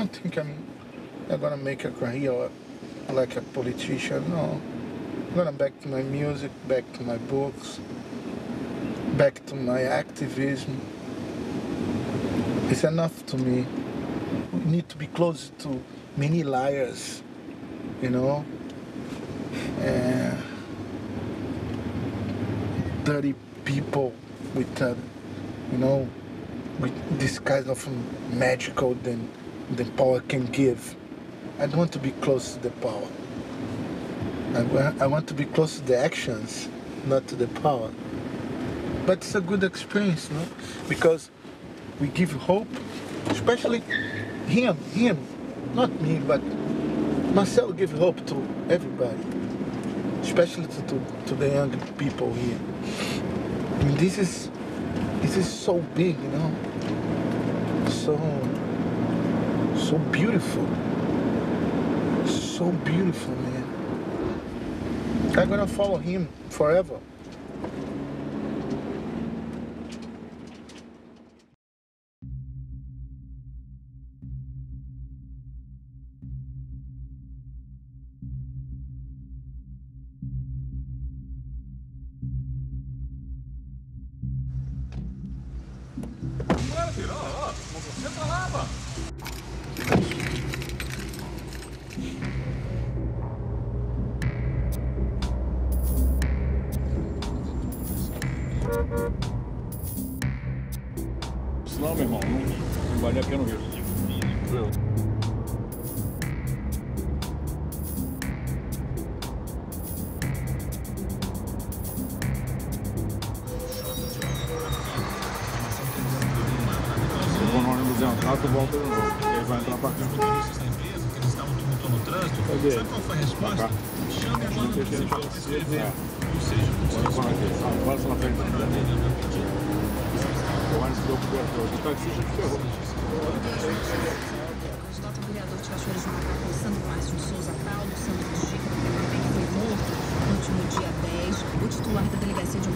don't think I'm, I'm gonna make a career like a politician. No, I'm gonna back to my music, back to my books, back to my activism. It's enough to me. We need to be close to many liars, you know, and dirty people with, uh, you know, with this kind of magical than the power can give. I don't want to be close to the power. I, I want to be close to the actions, not to the power. But it's a good experience, no? Because we give hope, especially him, him, not me, but Marcel give hope to everybody, especially to, to, to the young people here. I mean, this is this is so big, you know, so so beautiful, so beautiful, man. I'm gonna follow him forever.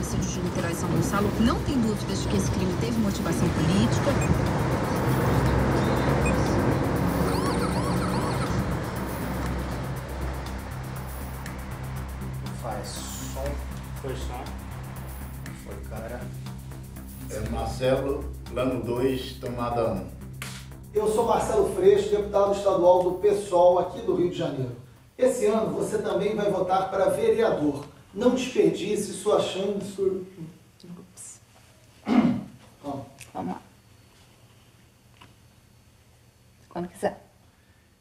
De Homicídios de Niterói, São Gonçalo, não tem dúvidas de que esse crime teve motivação política. Faz som. Foi som. Foi, cara. É Marcelo, plano 2, tomada 1. Eu sou Marcelo Freixo, deputado estadual do PSOL aqui do Rio de Janeiro. Esse ano você também vai votar para vereador. Não desperdice sua chance. Vamos. Vamos lá. Quando quiser.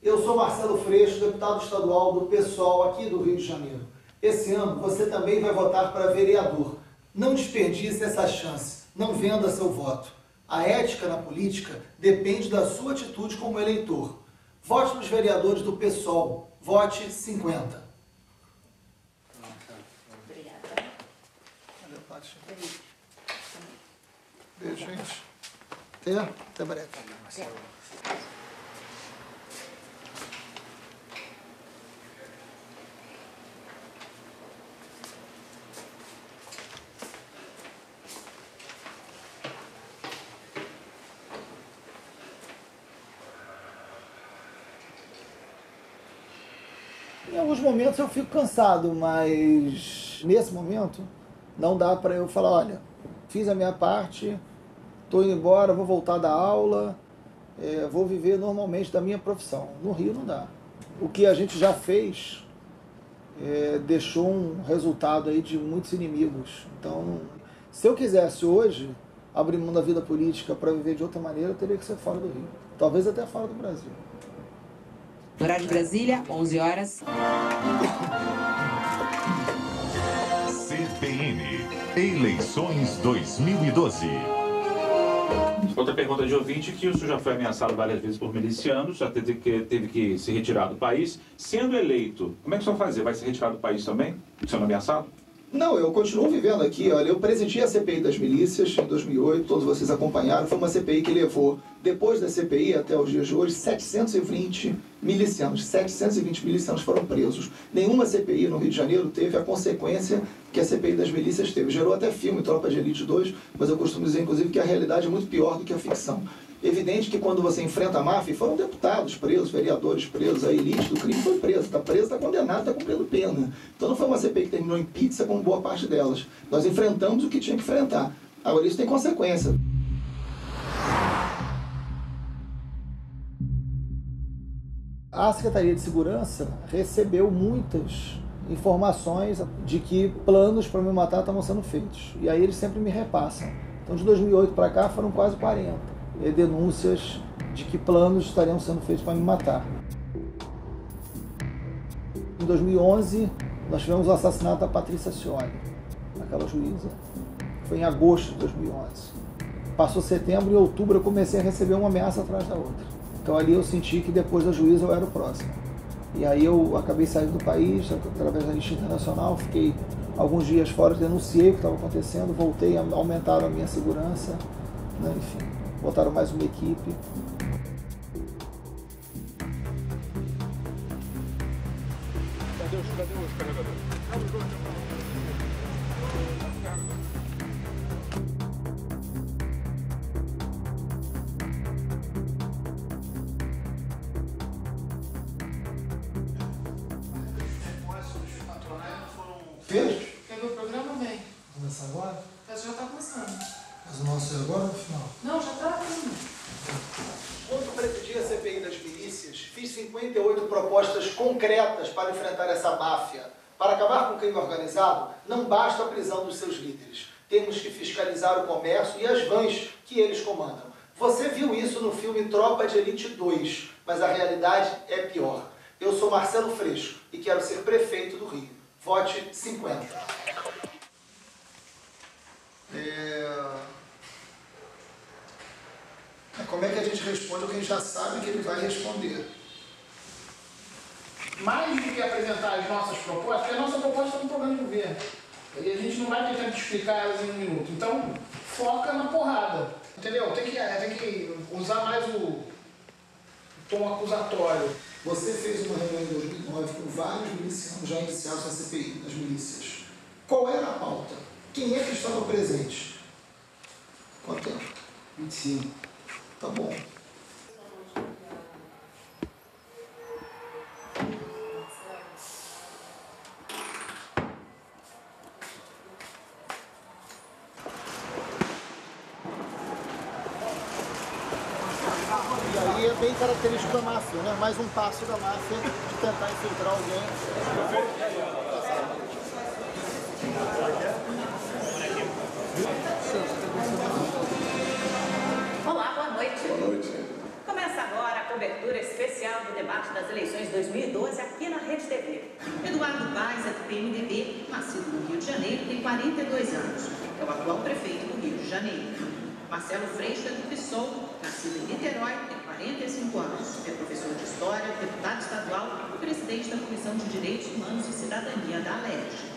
Eu sou Marcelo Freixo, deputado estadual do PSOL aqui do Rio de Janeiro. Esse ano você também vai votar para vereador. Não desperdice essa chance. Não venda seu voto. A ética na política depende da sua atitude como eleitor. Vote nos vereadores do PSOL. Vote 50. Paty. Beijo, gente. Até, até breve. Em alguns momentos eu fico cansado, mas nesse momento não dá para eu falar, olha, fiz a minha parte, estou indo embora, vou voltar da aula, é, vou viver normalmente da minha profissão. No Rio não dá. O que a gente já fez é, deixou um resultado aí de muitos inimigos. Então, se eu quisesse hoje abrir mão da vida política para viver de outra maneira, eu teria que ser fora do Rio. Talvez até fora do Brasil. Horário de Brasília, 11 horas. CBN Eleições 2012. Outra pergunta de ouvinte que o senhor já foi ameaçado várias vezes por milicianos, já teve que, teve que se retirar do país. Sendo eleito, como é que o senhor vai fazer? Vai se retirar do país também? Sendo ameaçado? Não, eu continuo vivendo aqui. Olha, eu presidi a CPI das milícias em 2008, todos vocês acompanharam. Foi uma CPI que levou, depois da CPI até os dias de hoje, 720 milicianos. 720 milicianos foram presos. Nenhuma CPI no Rio de Janeiro teve a consequência que a CPI das milícias teve. Gerou até filme, Tropa de Elite 2, mas eu costumo dizer, inclusive, que a realidade é muito pior do que a ficção. Evidente que quando você enfrenta a máfia, foram deputados presos, vereadores presos, a elite do crime foi presa, está preso, está condenado, está cumprindo pena. Então não foi uma CPI que terminou em pizza como boa parte delas. Nós enfrentamos o que tinha que enfrentar. Agora isso tem consequência. A Secretaria de Segurança recebeu muitas informações de que planos para me matar estavam sendo feitos. E aí eles sempre me repassam. Então de 2008 para cá foram quase 40 denúncias de que planos estariam sendo feitos para me matar. Em 2011 nós tivemos o assassinato da Patrícia Cione, aquela juíza. Foi em agosto de 2011. Passou setembro e outubro eu comecei a receber uma ameaça atrás da outra. Então ali eu senti que depois da juíza eu era o próximo. E aí eu acabei saindo do país, através da lista internacional, fiquei alguns dias fora, denunciei o que estava acontecendo, voltei, aumentaram a minha segurança, né? enfim, botaram mais uma equipe. Cadê os, cadê os carregadores? Fez? Pegou o programa bem. Começar agora? Mas já tá começando. Mas o nosso é agora ou no final? Não, já tá indo. Quando presidi a CPI das milícias, fiz 58 propostas concretas para enfrentar essa máfia. Para acabar com o crime organizado, não basta a prisão dos seus líderes. Temos que fiscalizar o comércio e as vans que eles comandam. Você viu isso no filme Tropa de Elite 2, mas a realidade é pior. Eu sou Marcelo Freixo e quero ser prefeito do Rio. Vote 50. É... Como é que a gente responde o a gente já sabe que ele vai responder? Mais do que apresentar as nossas propostas, porque a nossa proposta é um programa de governo. E a gente não vai tentar te explicar elas em um minuto. Então, foca na porrada. Entendeu? Tem que, é, tem que usar mais o tom acusatório. Você fez uma reunião em 2009 com vários milicianos já iniciados na CPI, das milícias. Qual era a pauta? Quem é que estava presente? Quanto tempo? 25. Tá bom. E aí é bem característico da máfia, né? Mais um passo da máfia de tentar infiltrar alguém. Olá, boa noite. Boa noite. Começa agora a cobertura especial do debate das eleições 2012 aqui na Rede TV. Eduardo Paes é do PMDB, nascido no Rio de Janeiro, tem 42 anos. É o atual prefeito do Rio de Janeiro. Marcelo Freixo é do PSOL, nascido em Niterói, tem 45 anos. É professor de História, deputado estadual e presidente da Comissão de Direitos Humanos e Cidadania da ALERJ.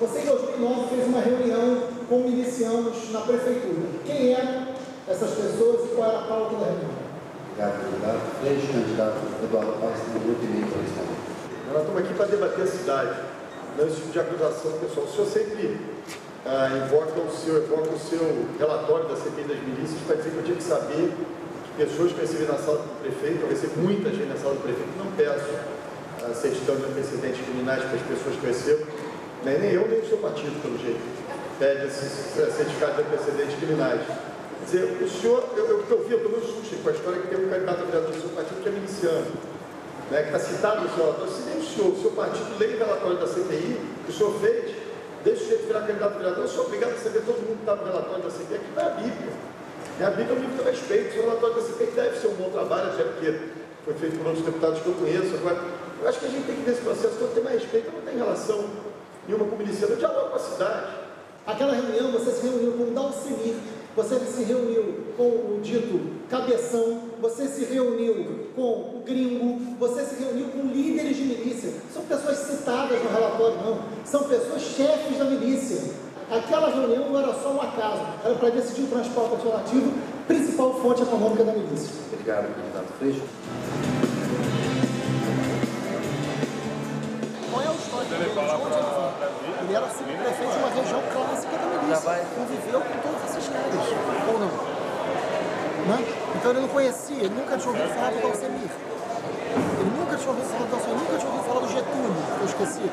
Você em 2009 fez uma reunião com milicianos na prefeitura. Quem eram essas pessoas e qual era a pauta da reunião? Obrigado, candidato. Freixo, candidato Eduardo Paes, tem muito direito à eleição. Nós estamos aqui para debater a cidade, não esse tipo de acusação pessoal. O senhor sempre ah, invoca, o seu, evoca o seu relatório da CPI das milícias para dizer que eu tinha que saber que pessoas que eu recebi na sala do prefeito, eu recebo muita gente na sala do prefeito, não peço ah, certidão de antecedentes criminais para as pessoas que eu recebo, nem, nem eu, nem o seu partido, pelo jeito, pede esses certificados de antecedentes criminais. Quer dizer, o senhor, eu, eu, eu vi, eu tomei um susto com a história que tem um candidato a vereador do seu partido que é miliciano né, que está citado no seu relatório, se nem o senhor, o seu partido lê o relatório da CPI, que o senhor fez, deixa o sujeito virar candidato a vereador, eu sou obrigado a saber todo mundo que está no relatório da CPI, aqui não é a Bíblia. E a Bíblia é um livro de respeito, o relatório da CPI deve ser um bom trabalho, até porque foi feito por outros deputados que eu conheço. Agora, eu acho que a gente tem que ver esse processo todo, ter mais respeito, não tem relação nenhuma com o miliciano, eu dialogo com a cidade. Aquela reunião você se reuniu com o Dalcimir, você se reuniu com o dito Cabeção, você se reuniu com o Gringo, você se reuniu com líderes de milícia. São pessoas citadas no relatório, não. São pessoas chefes da milícia. Aquela reunião não era só um acaso, era para decidir o transporte alternativo, principal fonte econômica da milícia. Obrigado, candidato Freixo. Ele era subprefeito de uma região clássica da milícia. Conviveu com todos esses caras. Ou não? Né? Então ele não conhecia, ele nunca tinha ouvido falar do Dalcemir. Ele nunca tinha ouvido falar do Dalcemir, nunca tinha ouvido falar do Getúlio, que eu esqueci.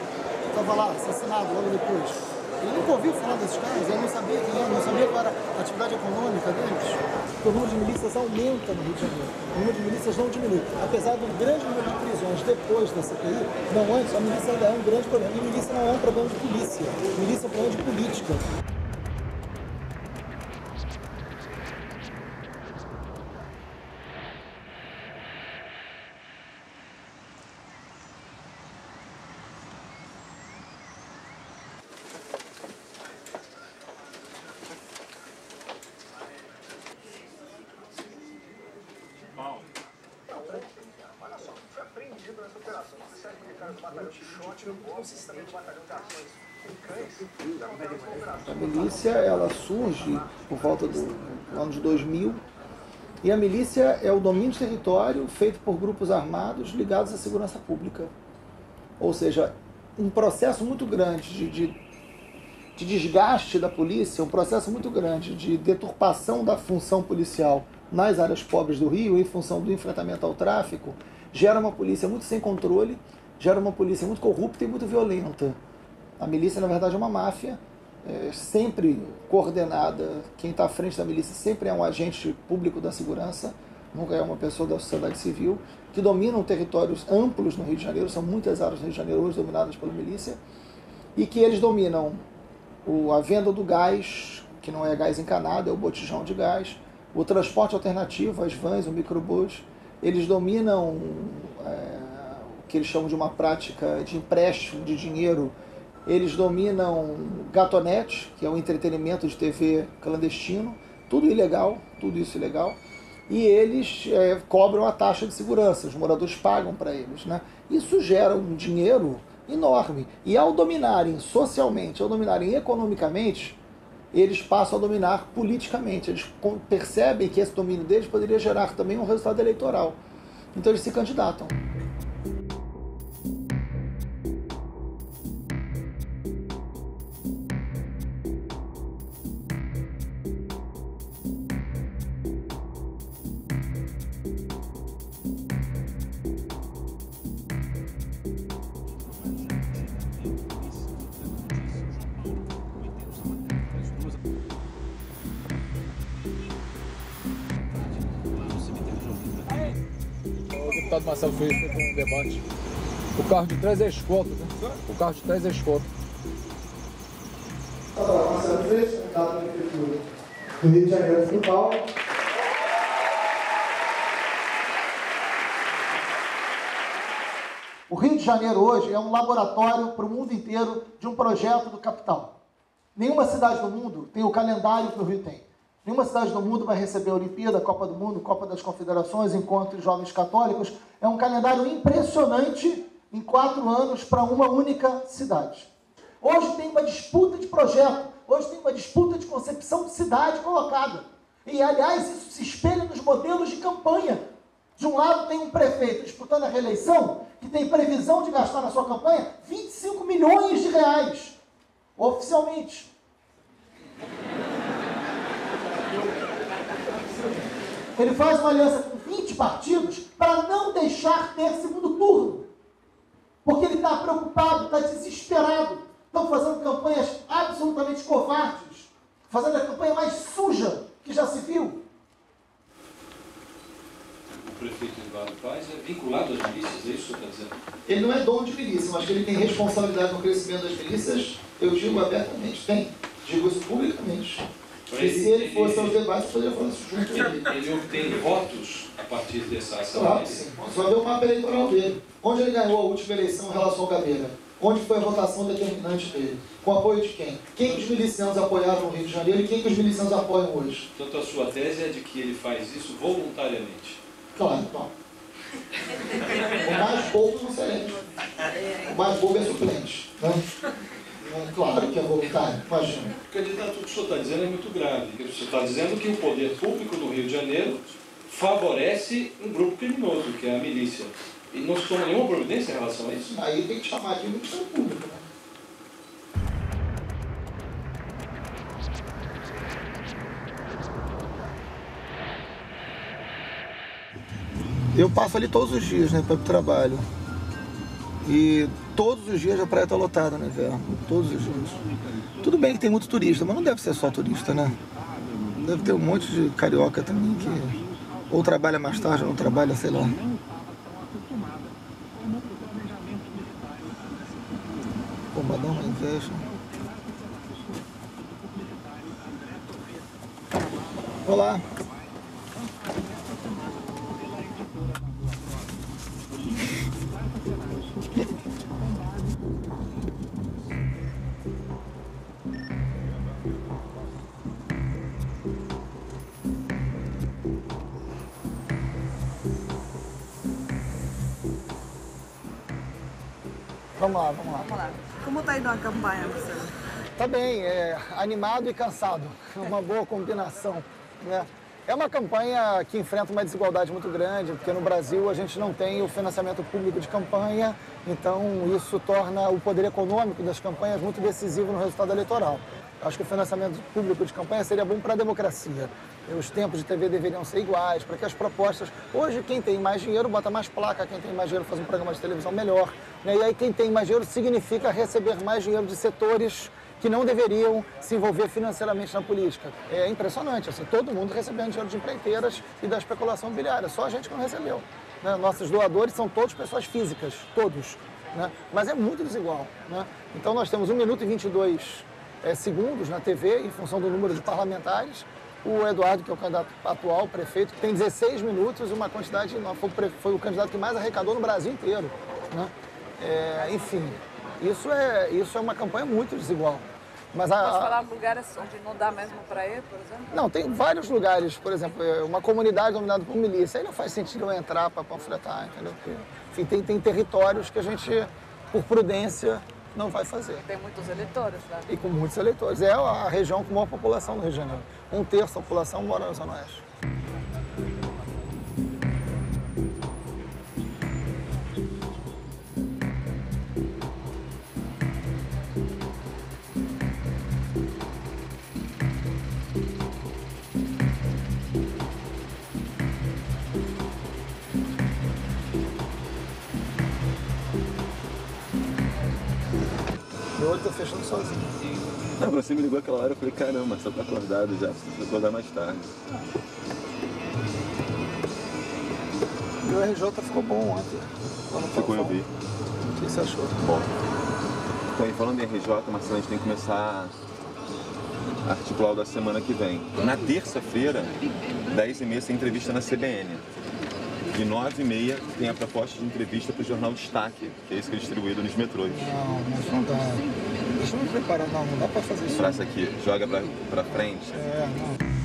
Estava lá, assassinado logo depois. Ele nunca ouviu falar desses caras, ele não sabia quem era, não sabia qual era a atividade econômica deles. O número de milícias aumenta no Rio de Janeiro. O número de milícias não diminui. Apesar do grande número de prisões depois da CPI, não antes, a milícia ainda é um grande problema. E milícia não é um problema de polícia. Milícia é um problema de política. A milícia ela surge por volta do ano de 2000 e a milícia é o domínio de território feito por grupos armados ligados à segurança pública. Ou seja, um processo muito grande de, de, de desgaste da polícia, um processo muito grande de deturpação da função policial nas áreas pobres do Rio em função do enfrentamento ao tráfico, gera uma polícia muito sem controle, gera uma polícia muito corrupta e muito violenta. A milícia, na verdade, é uma máfia, é, sempre coordenada. Quem está à frente da milícia sempre é um agente público da segurança, nunca é uma pessoa da sociedade civil, que dominam territórios amplos no Rio de Janeiro, são muitas áreas no Rio de Janeiro hoje dominadas pela milícia, e que eles dominam o, a venda do gás, que não é gás encanado, é o botijão de gás, o transporte alternativo, as vans, o microbus, eles dominam é, o que eles chamam de uma prática de empréstimo de dinheiro eles dominam Gatonete, que é um entretenimento de TV clandestino, tudo ilegal, tudo isso ilegal, e eles é, cobram a taxa de segurança, os moradores pagam para eles. Né? Isso gera um dinheiro enorme. E ao dominarem socialmente, ao dominarem economicamente, eles passam a dominar politicamente. Eles percebem que esse domínio deles poderia gerar também um resultado eleitoral. Então eles se candidatam. Freire foi com um debate. O carro de trás é escolta, né? O carro de trás é escolta. Olá, Marcelo Freire, deputado da Prefeitura do Rio de Janeiro, São Paulo. O Rio de Janeiro hoje é um laboratório para o mundo inteiro de um projeto do capital. Nenhuma cidade do mundo tem o calendário que o Rio tem. Nenhuma cidade do mundo vai receber a Olimpíada, a Copa do Mundo, Copa das Confederações, Encontro de Jovens Católicos. É um calendário impressionante em quatro anos para uma única cidade. Hoje tem uma disputa de projeto, hoje tem uma disputa de concepção de cidade colocada. E, aliás, isso se espelha nos modelos de campanha. De um lado, tem um prefeito disputando a reeleição que tem previsão de gastar na sua campanha 25 milhões de reais, oficialmente. Ele faz uma aliança com 20 partidos para não deixar ter segundo turno. Porque ele está preocupado, está desesperado. Estão fazendo campanhas absolutamente covardes. Fazendo a campanha mais suja que já se viu. O prefeito Eduardo Paz é vinculado às milícias, é isso que você está dizendo? Ele não é dono de milícia, mas que ele tem responsabilidade no crescimento das milícias, eu digo abertamente. Tem. Digo isso publicamente. E se ele fosse aos debates, poderia falar isso junto ele, ele obtém votos a partir dessa ação? Claro sim. Só ver o mapa eleitoral dele. Onde ele ganhou a última eleição em relação ao Gabeira? Onde foi a votação determinante dele? Com apoio de quem? Quem os milicianos apoiaram no Rio de Janeiro e quem que os milicianos apoiam hoje? Portanto, a sua tese é de que ele faz isso voluntariamente? Claro, não. O mais bobo não será. O mais bobo é suplente. Né? Claro que é voluntário, imagina. Candidato, o que o senhor está dizendo é muito grave. O senhor está dizendo que o poder público do Rio de Janeiro favorece um grupo criminoso, que é a milícia. E não se toma nenhuma providência em relação a isso? Aí tem que chamar de Ministério Público. Né? Eu passo ali todos os dias, né, para o trabalho. E todos os dias a praia tá lotada no inverno. Todos os dias. Tudo bem que tem muito turista, mas não deve ser só turista, né? Deve ter um monte de carioca também que ou trabalha mais tarde ou não trabalha, sei lá. Dá uma inveja. Olá. Vamos lá, vamos lá. Vamos lá. Como tá indo a campanha, Marcelo? Tá bem, é animado e cansado. É uma boa combinação. Né? É uma campanha que enfrenta uma desigualdade muito grande, porque no Brasil a gente não tem o financiamento público de campanha, então isso torna o poder econômico das campanhas muito decisivo no resultado eleitoral. Acho que o financiamento público de campanha seria bom para a democracia. Os tempos de TV deveriam ser iguais, para que as propostas. Hoje, quem tem mais dinheiro bota mais placa, quem tem mais dinheiro faz um programa de televisão melhor. Né? E aí, quem tem mais dinheiro significa receber mais dinheiro de setores que não deveriam se envolver financeiramente na política. É impressionante, assim, todo mundo recebendo dinheiro de empreiteiras e da especulação imobiliária, só a gente que não recebeu. Né? Nossos doadores são todos pessoas físicas, todos. Né? Mas é muito desigual. Né? Então nós temos 1 minuto e 22 é, segundos na TV, em função do número de parlamentares. O Eduardo, que é o candidato atual, prefeito, tem 16 minutos, uma quantidade, foi, o, foi o candidato que mais arrecadou no Brasil inteiro. Né? É, enfim, isso é, isso é uma campanha muito desigual. Mas a, Posso falar lugares onde não dá mesmo para ir, por exemplo? Não, tem vários lugares, por exemplo, é, uma comunidade dominada por milícia, aí não faz sentido eu entrar para panfletar, entendeu? Enfim, tem, tem territórios que a gente, por prudência, não vai fazer. Tem muitos eleitores lá. E com muitos eleitores. É a região com maior população do Rio de Janeiro. Um terço da população mora na Zona Oeste. Olho tá fechando sozinho. Não, você me ligou aquela hora, eu falei, caramba, só tá acordado já, preciso acordar mais tarde. Meu RJ ficou bom ontem. Ficou, eu vi. O que você achou? Bom. Então, e falando em RJ, Marcelo, a gente tem que começar a articular o da semana que vem. Na terça-feira, 10h30, tem entrevista na CBN. De 9h30 tem a proposta de entrevista para o jornal Destaque, que é esse que é distribuído nos metrôs. Não, mas não dá. Deixa eu me preparar, não, não dá pra fazer isso. Frase aqui, joga pra frente. É, não.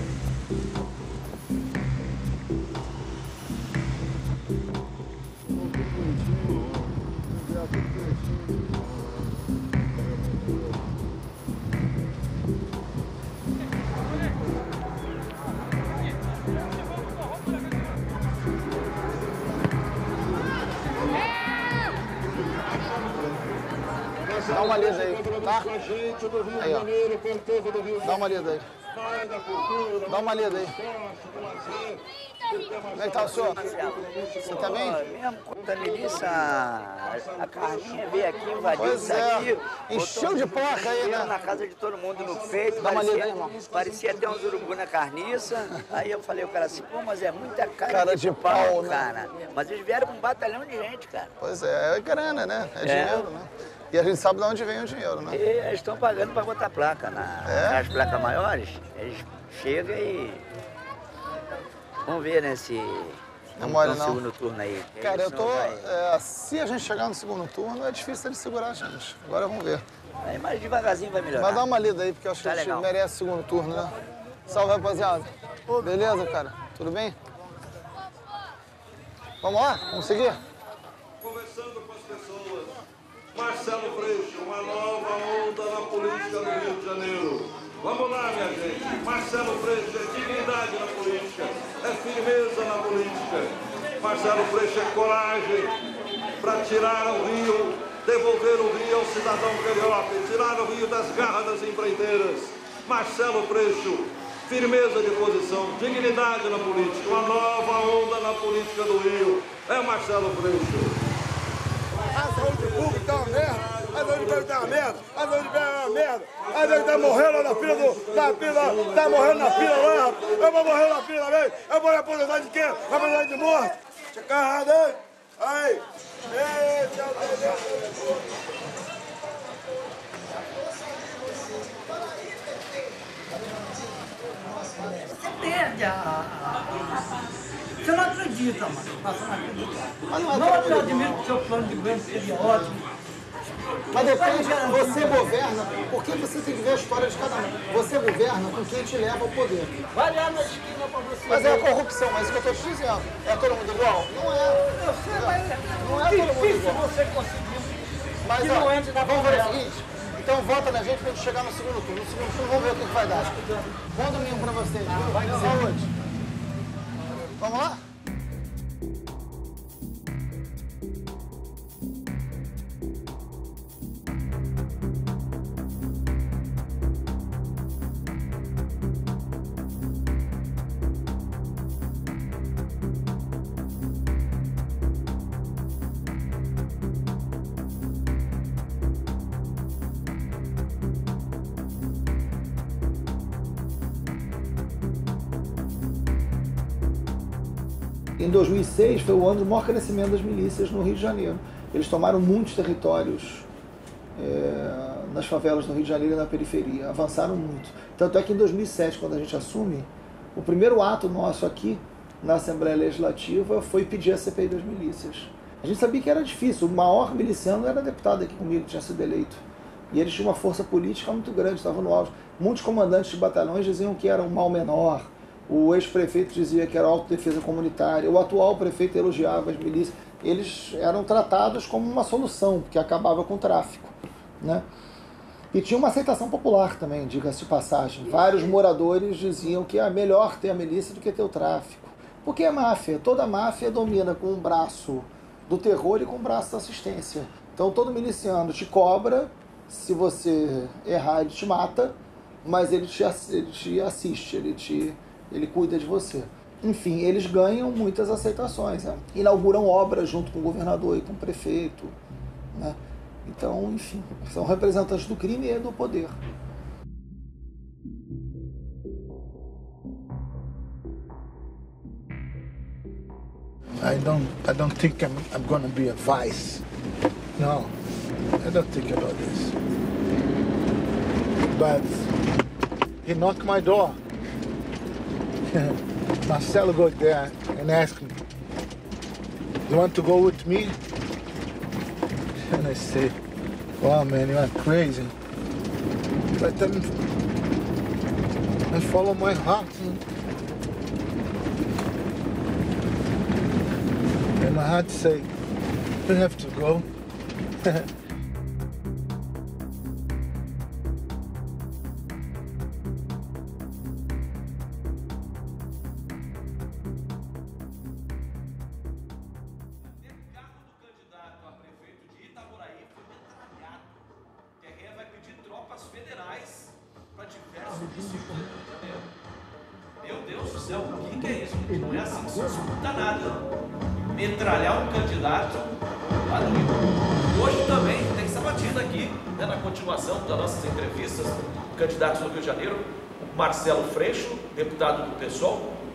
Tá? Aí, ó. Dá uma lida aí. Dá uma lida aí. Como é que tá o senhor? Você tá bem? Mesmo quando a milícia, a Carminha veio aqui, invadiu Pois isso é. aqui. Encheu de placa aí, né? na casa de todo mundo no peito. Dá uma parecia, lida aí, irmão. Parecia até uns urubu na carniça. Aí eu falei, o cara assim, pô, mas é muita cara, Cara de pau, né? cara. Mas eles vieram com um batalhão de gente, cara. Pois é, é grana, né? É, É. dinheiro, né? E a gente sabe de onde vem o dinheiro, né? E eles estão pagando para botar placa na, É? nas placas maiores. Eles chegam e. Vamos ver, né, se. Não Vamos mole, não. segundo turno aí. Cara, eu tô. vai- é, se a gente chegar no segundo turno, é difícil ele segurar a gente. Agora vamos ver. Aí, mas devagarzinho vai melhorar. Mas dá uma lida aí, porque eu acho Tá que a gente merece o segundo turno, né? Salve, rapaziada. Beleza, cara? Tudo bem? Vamos lá? Vamos seguir? Conversando com as pessoas. Marcelo Freixo, uma nova onda na política do Rio de Janeiro. Vamos lá, minha gente. Marcelo Freixo é dignidade na política, é firmeza na política. Marcelo Freixo é coragem para tirar o Rio, devolver o Rio ao cidadão carioca, tirar o Rio das garras das empreiteiras. Marcelo Freixo firmeza de posição, dignidade na política, uma nova onda na política do Rio. É Marcelo Freixo. A saúde pública tá uma merda. A saúde pública tá uma merda. A saúde pública é uma merda. A gente tá morrendo na fila do. Na fila, tá morrendo na fila lá. Eu vou morrer na fila também. Eu vou me aposentar de quê? Aposentar de morte. Checa errado, hein? Aí. Eita, Você perde a. Você não acredita, mano. Não. Mas não é não eu igual. que o seu plano de governo seria ótimo. Mas depende, você governa, porque você tem que ver a história de cada um. Você governa com quem te leva ao poder. Vai lá na esquina pra você. Mas é a ver. corrupção, mas isso que eu estou te dizendo. É todo mundo igual? Não é. Eu sei, mas Não é todo mundo difícil igual. você conseguir Mas que ó, não entre na vamos fazer o seguinte? Então vota na gente pra gente chegar no segundo turno. No segundo turno vamos ver o que, que vai dar. Bom domingo pra vocês. viu? Saúde. Vamos lá? Em 2006 foi o ano do maior crescimento das milícias no Rio de Janeiro. Eles tomaram muitos territórios é, nas favelas do Rio de Janeiro e na periferia, avançaram muito. Tanto é que em 2007, quando a gente assume, o primeiro ato nosso aqui na Assembleia Legislativa foi pedir a CPI das milícias. A gente sabia que era difícil, o maior miliciano era deputado aqui comigo, tinha sido eleito. E eles tinham uma força política muito grande, estavam no auge. Muitos comandantes de batalhões diziam que era um mal menor, o ex-prefeito dizia que era autodefesa comunitária, o atual prefeito elogiava as milícias. Eles eram tratados como uma solução, porque acabava com o tráfico. Né? E tinha uma aceitação popular também, diga-se de passagem. Vários moradores diziam que é melhor ter a milícia do que ter o tráfico. Porque é máfia, toda máfia domina com um braço do terror e com um braço da assistência. Então todo miliciano te cobra, se você errar ele te mata, mas ele te, ele te assiste, ele te ele cuida de você. Enfim, eles ganham muitas aceitações. né? Inauguram obras junto com o governador e com o prefeito. Né? Então, enfim, são representantes do crime e do poder. I don't I don't think I'm I'm gonna be a vice. No. I don't think about this. But he knocked my door. Marcelo go there and ask me, You want to go with me? And I say, Wow man, you are crazy. But then I follow my heart. And my heart say, You have to go.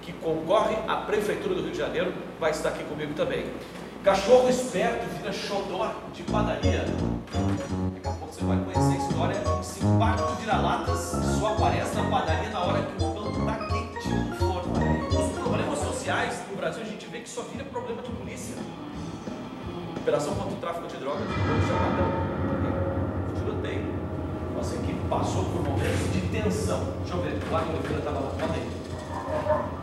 que concorre à Prefeitura do Rio de Janeiro, vai estar aqui comigo também. Cachorro esperto vira xodó de padaria. Daqui a pouco você vai conhecer a história. Simpático vira-latas só aparece na padaria na hora que o pão está quentinho no forno. Os problemas sociais no Brasil a gente vê que só vira problema de polícia. Operação contra o tráfico de drogas, chamada tiroteio. Nossa equipe passou por momentos de tensão. Deixa eu ver, o Wagner Oliveira estava lá, aí.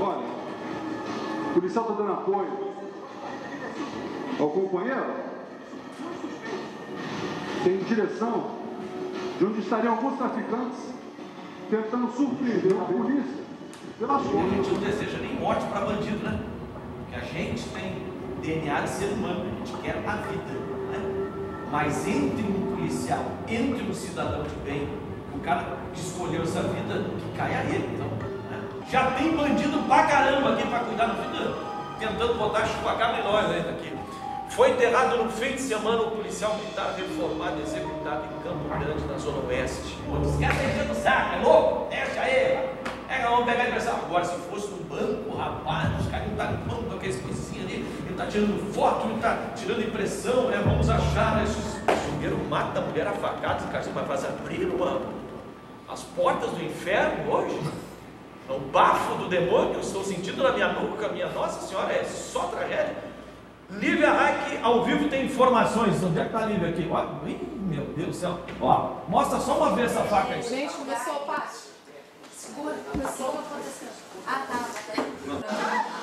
Olha, o policial está dando apoio ao companheiro tem direção de onde estariam alguns traficantes tentando surpreender a polícia a gente não deseja nem morte para bandido, né? Porque a gente tem DNA de ser humano, a gente quer a vida? Mas entre um policial, entre um cidadão de bem, o cara escolheu essa vida, que caia ele, então. né? Já tem bandido pra caramba aqui pra cuidar, não fica tentando botar chupacabra em nós ainda aqui. Foi enterrado no fim de semana um policial militar reformado e executado em Campo Grande, na Zona Oeste. Pô, Esse cara tá enchendo o saco, é louco? Deixa aí, Pega, vamos pegar a impressão. Agora, se fosse no banco, rapaz, os caras não estão no banco, aqueles coisinhas ali, ele tá tirando foto, ele tá tirando impressão, né? Vamos achar, né? O sujeiro mata a mulher a facadas, cara, você vai fazer abrir uma, as portas do inferno hoje? É o bafo do demônio, eu estou sentindo na minha nuca, minha Nossa Senhora, é só tragédia. Lívia Raik ao vivo tem informações. Onde é que tá a Lívia aqui? Ó, ih, meu Deus do céu. Ó, mostra só uma vez essa faca aí. Gente, começou, Paty. Segura, começou a acontecer. Ah, tá.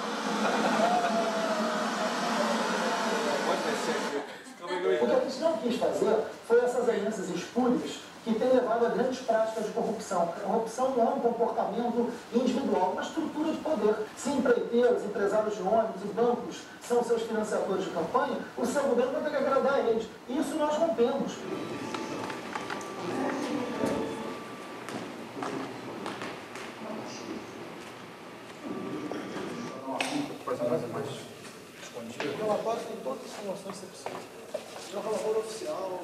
O que a gente não quis fazer foi essas alianças espúrias que têm levado a grandes práticas de corrupção. Corrupção não é um comportamento individual, é uma estrutura de poder. Se empreiteiros, empresários de ônibus e bancos são seus financiadores de campanha, o seu governo vai ter que agradar a eles. Isso nós rompemos. O relatório tem todas as informações que você precisa. Um relatório oficial.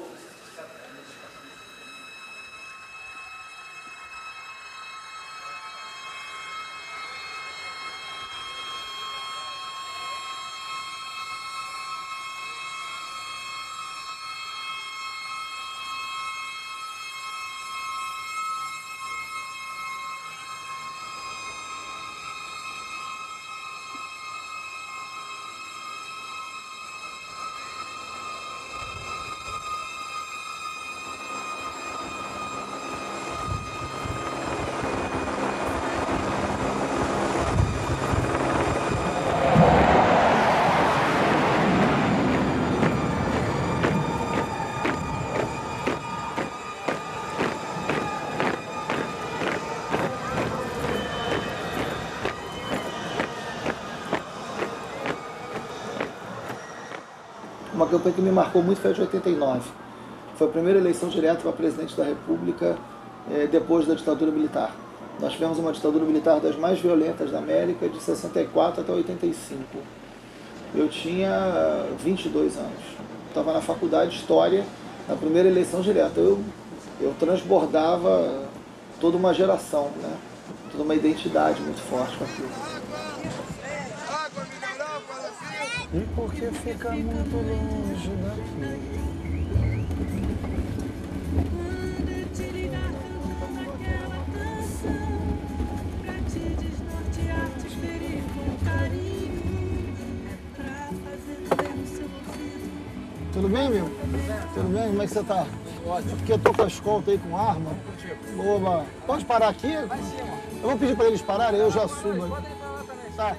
Uma campanha que me marcou muito foi a de 89. Foi a primeira eleição direta para presidente da República eh, depois da ditadura militar. Nós tivemos uma ditadura militar das mais violentas da América, de 64 até 85. Eu tinha 22 anos. Estava na faculdade de História, na primeira eleição direta. Eu, eu transbordava toda uma geração, né? toda uma identidade muito forte com aquilo. E porque fica muito longe daqui. Tudo bem, meu? Tudo bem? Como é que você tá? Ótimo. Porque eu tô com a escolta aí com arma. Boa. Pode parar aqui? Vai sim, Eu vou pedir para eles pararem, eu já subo. Tá.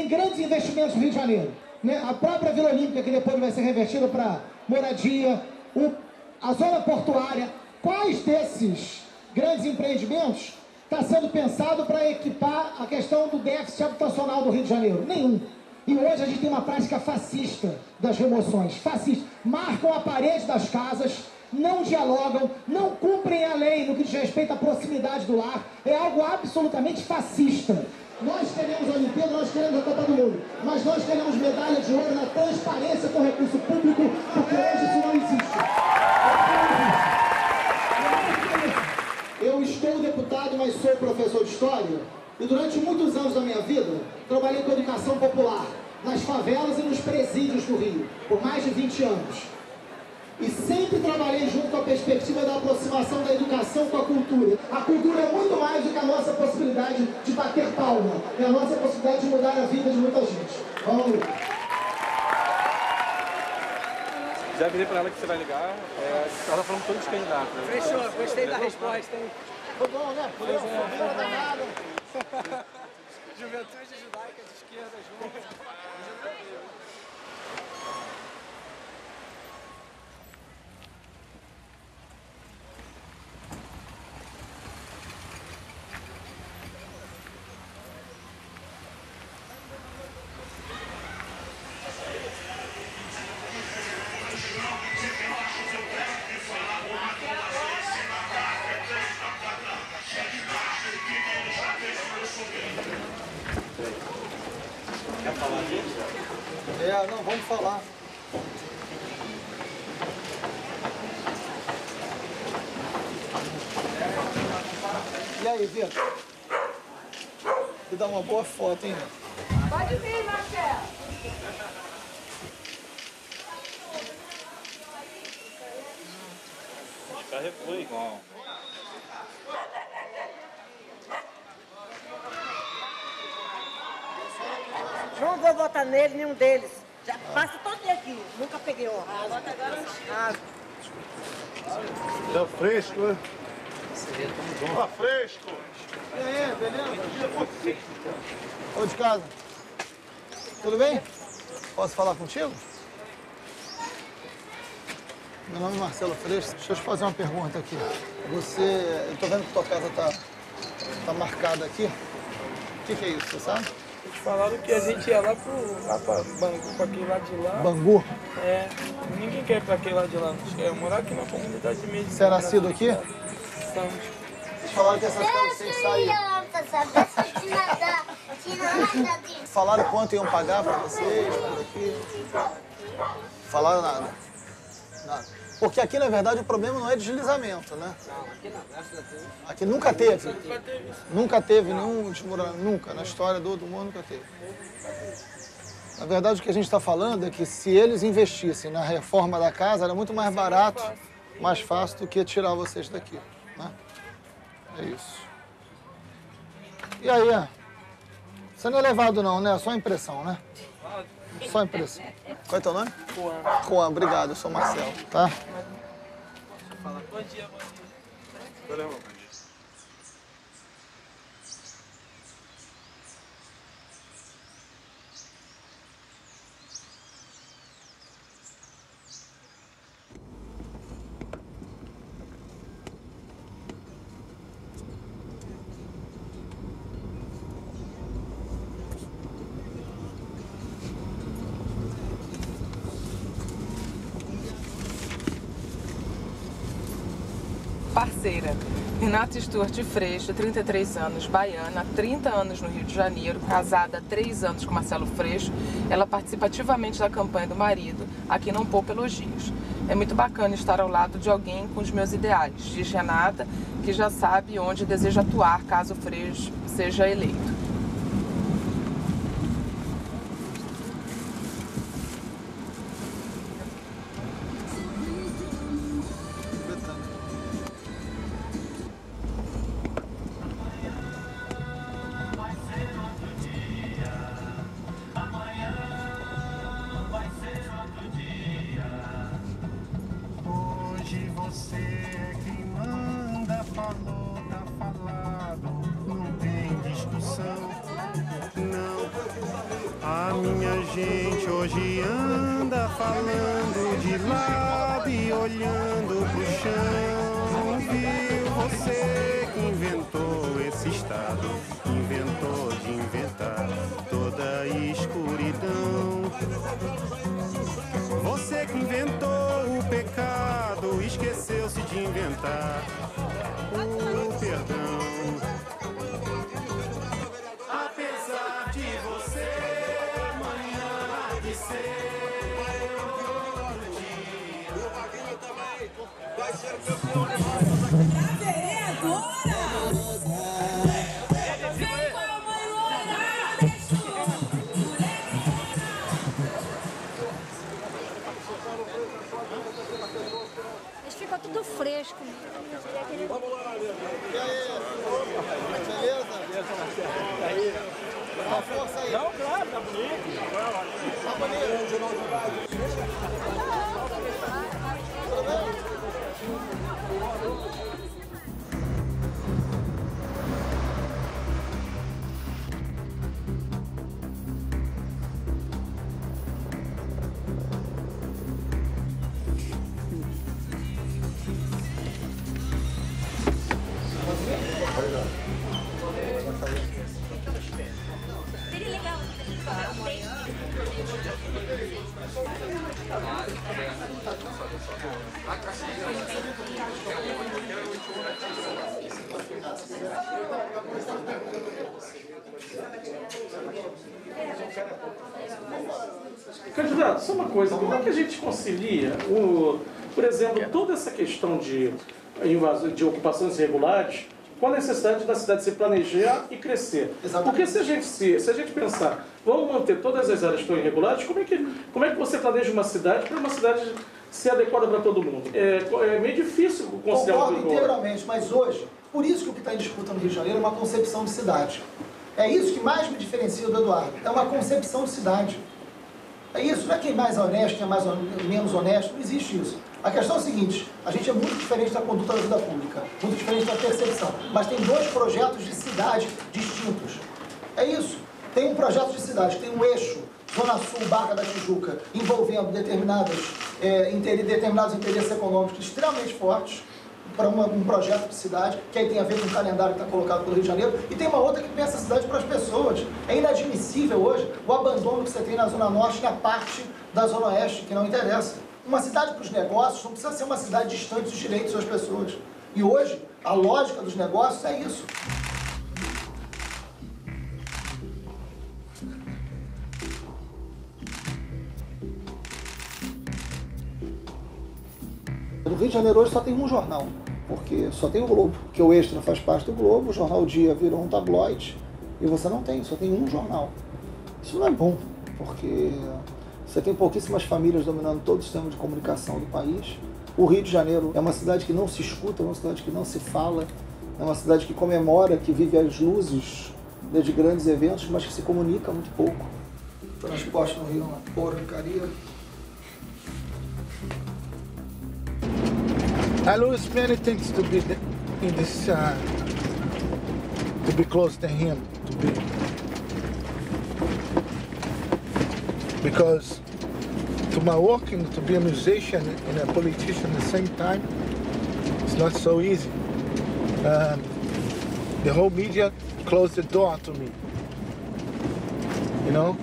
Tem grandes investimentos no Rio de Janeiro. Né? A própria Vila Olímpica, que depois vai ser revertida para moradia, o- a zona portuária. Quais desses grandes empreendimentos está sendo pensado para equipar a questão do déficit habitacional do Rio de Janeiro? Nenhum. E hoje a gente tem uma prática fascista das remoções. Fascista. Marcam a parede das casas, não dialogam, não cumprem a lei no que diz respeito à proximidade do lar. É algo absolutamente fascista. Nós queremos a Olimpíada, nós queremos a Copa do Mundo, mas nós queremos medalha de ouro na transparência com recurso público, porque hoje isso não existe. Eu estou deputado, mas sou professor de história, e durante muitos anos da minha vida, trabalhei com educação popular, nas favelas e nos presídios do Rio, por mais de 20 anos. E sempre trabalhei junto com a perspectiva da aproximação da educação com a cultura. A cultura é muito mais do que a nossa possibilidade de bater palma. É a nossa possibilidade de mudar a vida de muita gente. Vamos lá. Já avisei pra ela que você vai ligar. É, ela tá falando todos os candidatos. né? Fechou, gostei da resposta, hein? Foi bom, né? Foi bom, é. foi danado. Juventude judaica de esquerda junto. Boa foto, hein? Pode vir, Marcelo. Carregou igual. Não vou votar nele, nenhum deles. Já passa todo dia aqui. Nunca peguei honrado. Bota agora um Chico. Ah, Tá fresco, né? Tá fresco. E aí, beleza? Ô de casa. Tudo bem? Posso falar contigo? Meu nome é Marcelo Freixo. Deixa eu te fazer uma pergunta aqui. Você. Eu tô vendo que tua casa tá, tá marcada aqui. O que, que é isso, você sabe? Eles falaram que a gente ia lá pro lá pra Bangu, pra aquele lado de lá. Bangu? É, ninguém quer ir pra aquele lado de lá, não quer morar aqui na comunidade mesmo. Você é nascido aqui? Estamos. Falaram que essas casas sem sair. Falaram quanto iam pagar pra vocês, por aqui? Falaram nada. Nada. Porque aqui, na verdade, o problema não é deslizamento, né? Aqui nunca teve. Nunca teve nenhum desmoronamento. Nunca. Na história do, do mundo, nunca teve. Na verdade, o que a gente está falando é que se eles investissem na reforma da casa, era muito mais barato, mais fácil do que tirar vocês daqui. É isso. E aí, é? você não é levado não, né? Só impressão, né? Só impressão. Qual é teu nome? Juan. Juan, obrigado. Eu sou Marcelo, tá? Falar. Bom dia, bom dia. Valeu, irmão. Renata Stuart Freixo, 33 anos, baiana, 30 anos no Rio de Janeiro, casada há 3 anos com Marcelo Freixo. Ela participa ativamente da campanha do marido, aqui não poupa elogios. É muito bacana estar ao lado de alguém com os meus ideais, diz Renata, que já sabe onde deseja atuar caso Freixo seja eleito. Não, claro, coisa, como é que a gente concilia, o, por exemplo, toda essa questão de, invasão, de ocupações irregulares com a necessidade da cidade se planejar e crescer? Porque se a gente, se, se a gente pensar, vamos manter todas as áreas que estão irregulares, como é que, como é que você planeja uma cidade para uma cidade ser adequada para todo mundo? É, é meio difícil conciliar Concordo inteiramente, mas hoje, por isso que o que está em disputa no Rio de Janeiro é uma concepção de cidade. É isso que mais me diferencia do Eduardo. É uma concepção de cidade. É isso, não é quem é mais honesto, quem é mais menos honesto, não existe isso. A questão é a seguinte, a gente é muito diferente da conduta da vida pública, muito diferente da percepção, mas tem dois projetos de cidade distintos. É isso. Tem um projeto de cidade, tem um eixo, Zona Sul, Barra da Tijuca, envolvendo determinadas, é, determinados interesses econômicos extremamente fortes, para um projeto de cidade, que aí tem a ver com o calendário que está colocado pelo Rio de Janeiro, e tem uma outra que pensa a cidade para as pessoas. É inadmissível hoje o abandono que você tem na Zona Norte na parte da Zona Oeste, que não interessa. Uma cidade para os negócios não precisa ser uma cidade distante dos direitos das pessoas. E hoje, a lógica dos negócios é isso. No Rio de Janeiro hoje só tem um jornal, porque só tem o Globo, que o Extra faz parte do Globo, o Jornal Dia virou um tabloide, e você não tem, só tem um jornal. Isso não é bom, porque você tem pouquíssimas famílias dominando todo o sistema de comunicação do país. O Rio de Janeiro é uma cidade que não se escuta, é uma cidade que não se fala, é uma cidade que comemora, que vive às luzes né, de grandes eventos, mas que se comunica muito pouco. Transporte no Rio é uma porcaria. I lose many things to be in this, uh, to be close to him, to be, because to my working to be a musician and a politician at the same time, it's not so easy. Um, the whole media closed the door to me, you know.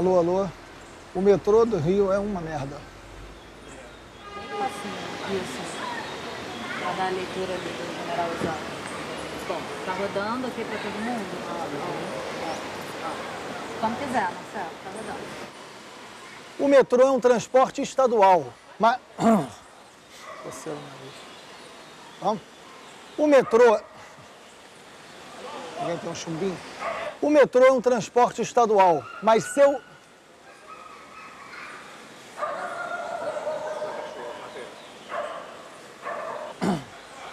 Alô, alô. O metrô do Rio é uma merda. Isso. Pra dar a leitura ali do generalzão. Bom, tá rodando aqui pra todo mundo? Como quiser, Marcelo, tá rodando. O metrô é um transporte estadual, mas. No nariz. Vamos? O metrô. Alguém tem um chumbinho? O metrô é um transporte estadual, mas seu.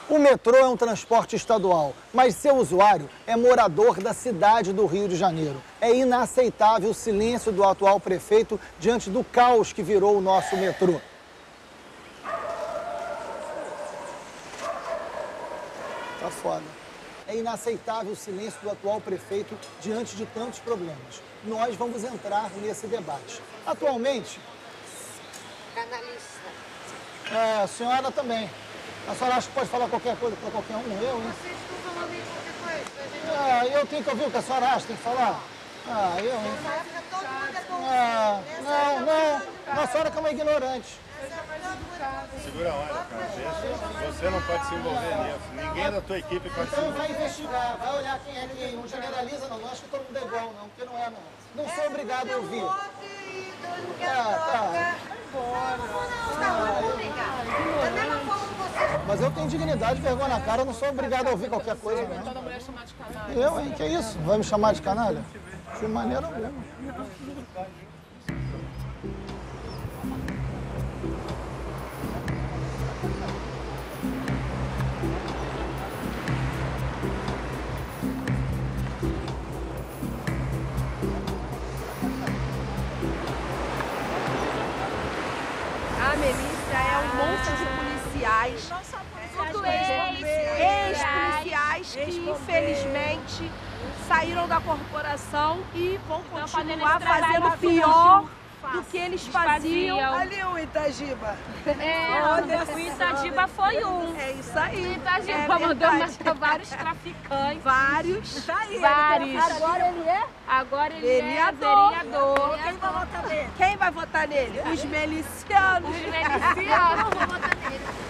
O metrô é um transporte estadual, mas seu usuário é morador da cidade do Rio de Janeiro. É inaceitável o silêncio do atual prefeito diante do caos que virou o nosso metrô. Tá foda. É inaceitável o silêncio do atual prefeito diante de tantos problemas. Nós vamos entrar nesse debate. Atualmente, é, a senhora também. A senhora acha que pode falar qualquer coisa para qualquer um? Eu, hein? Vocês estão falando aí qualquer coisa. Ah, eu tenho que ouvir o que a senhora acha, tem que falar? Ah, eu, hein? Todo mundo é bom. Ah, não, não. Não, a senhora que é uma ignorante. Segura a onda, cara. Deixa. Você não pode se envolver nisso. Ninguém da tua equipe pode se Então envolver. vai investigar, vai olhar quem é quem. Não generaliza não, não acho que todo mundo é igual não, porque não é não. Não sou obrigado a ouvir. Ah, tá. Mas eu tenho dignidade, vergonha na cara, eu não sou obrigado a ouvir qualquer coisa não. Eu, hein? Que isso? Vai me chamar de canalha? De maneira alguma. Que, infelizmente, saíram da corporação e vão fazendo continuar fazendo sujo. pior, do que eles faziam. faziam. Ali o Itagiba. É, Olha o Itagiba foi um. É isso aí. O Itagiba É mandou matar vários traficantes. Vários. Tá aí, Vários. Agora ele é? Agora ele Vereador. é vereador. Quem vai votar nele? Quem vai votar nele? Os milicianos. Os milicianos. Não vou votar nele.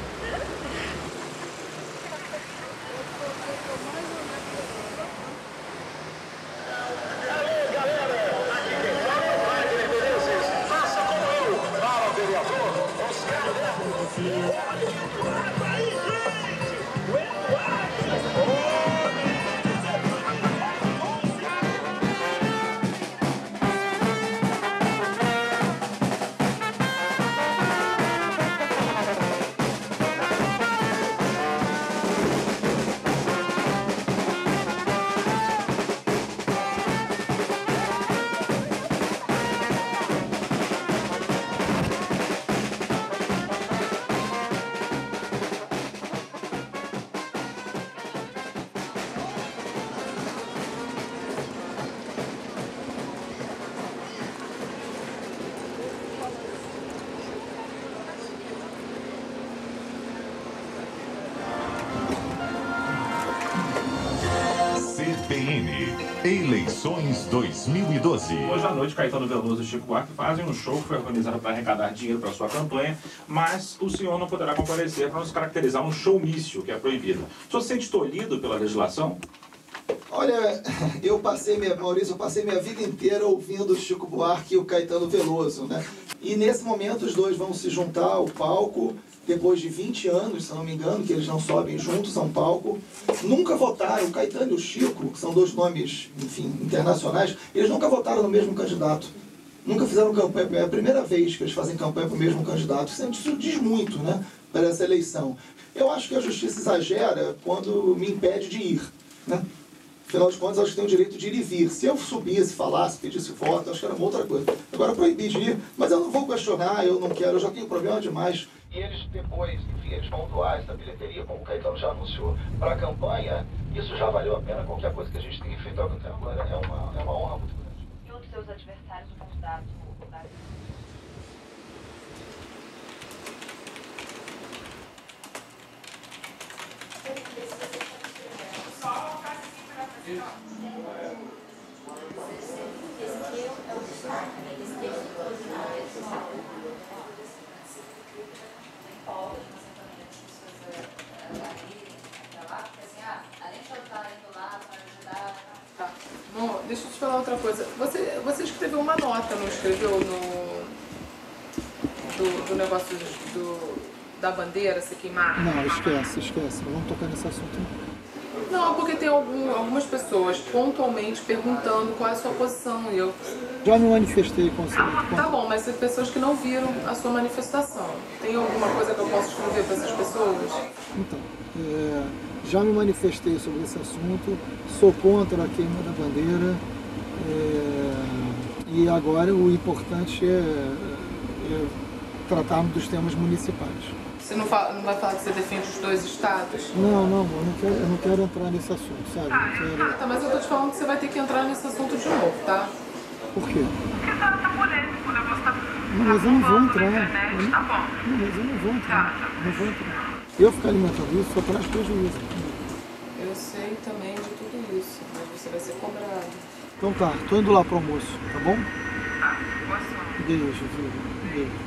2012. Hoje à noite, Caetano Veloso e Chico Buarque fazem um show que foi organizado para arrecadar dinheiro para sua campanha, mas o senhor não poderá comparecer para nos caracterizar um showmício, que é proibido. O senhor se sente tolhido pela legislação? Olha, eu passei, minha, Maurício, eu passei minha vida inteira ouvindo o Chico Buarque e o Caetano Veloso, né? E nesse momento os dois vão se juntar ao palco, depois de 20 anos, se não me engano, que eles não sobem juntos um palco. Nunca votaram, o Caetano e o Chico, que são dois nomes, enfim, internacionais, eles nunca votaram no mesmo candidato. Nunca fizeram campanha, é a primeira vez que eles fazem campanha para o mesmo candidato. Isso diz muito, né, para essa eleição. Eu acho que a justiça exagera quando me impede de ir, né? Afinal de contas, que tenho o direito de ir e vir. Se eu subisse, falasse, pedisse voto, acho que era uma outra coisa. Agora, proibir de ir, mas eu não vou questionar, eu não quero, eu já tenho problema demais. E eles depois, enfim, eles vão doar essa bilheteria, como o Caetano já anunciou, para a campanha. Isso já valeu a pena qualquer coisa que a gente tenha feito até agora. É uma, é uma honra muito grande. E um dos seus adversários, o candidato Davi Tá. Bom, deixa eu te falar outra coisa. Você, você escreveu uma nota, não escreveu no. do, do negócio do, da bandeira se queimar? Não, esquece, esquece. Não vamos tocar nesse assunto. Não, porque tem algum, algumas pessoas pontualmente perguntando qual é a sua posição e eu. Já me manifestei com você. Tá bom, mas tem pessoas que não viram a sua manifestação. Tem alguma coisa que eu possa escrever para essas pessoas? Então, é, já me manifestei sobre esse assunto, sou contra a queima da bandeira é, e agora o importante é, é tratarmos dos temas municipais. Você não, fala- não vai falar que você defende os dois estados? Não, não, eu não quero, eu não quero entrar nesse assunto, sabe? Não quero... Ah, tá, mas eu tô te falando que você vai ter que entrar nesse assunto de novo, tá? Por quê? Porque tá polêmico, o negócio tá. Não, mas eu não vou entrar. Eu não, Tá bom. não, mas eu não vou entrar. Não vou entrar. Eu ficar alimentando isso só traz prejuízo. Eu sei também de tudo isso, mas você vai ser cobrado. Então tá, tô indo lá pro almoço, tá bom? Tá, boa sorte. Beijo, filho. Beijo.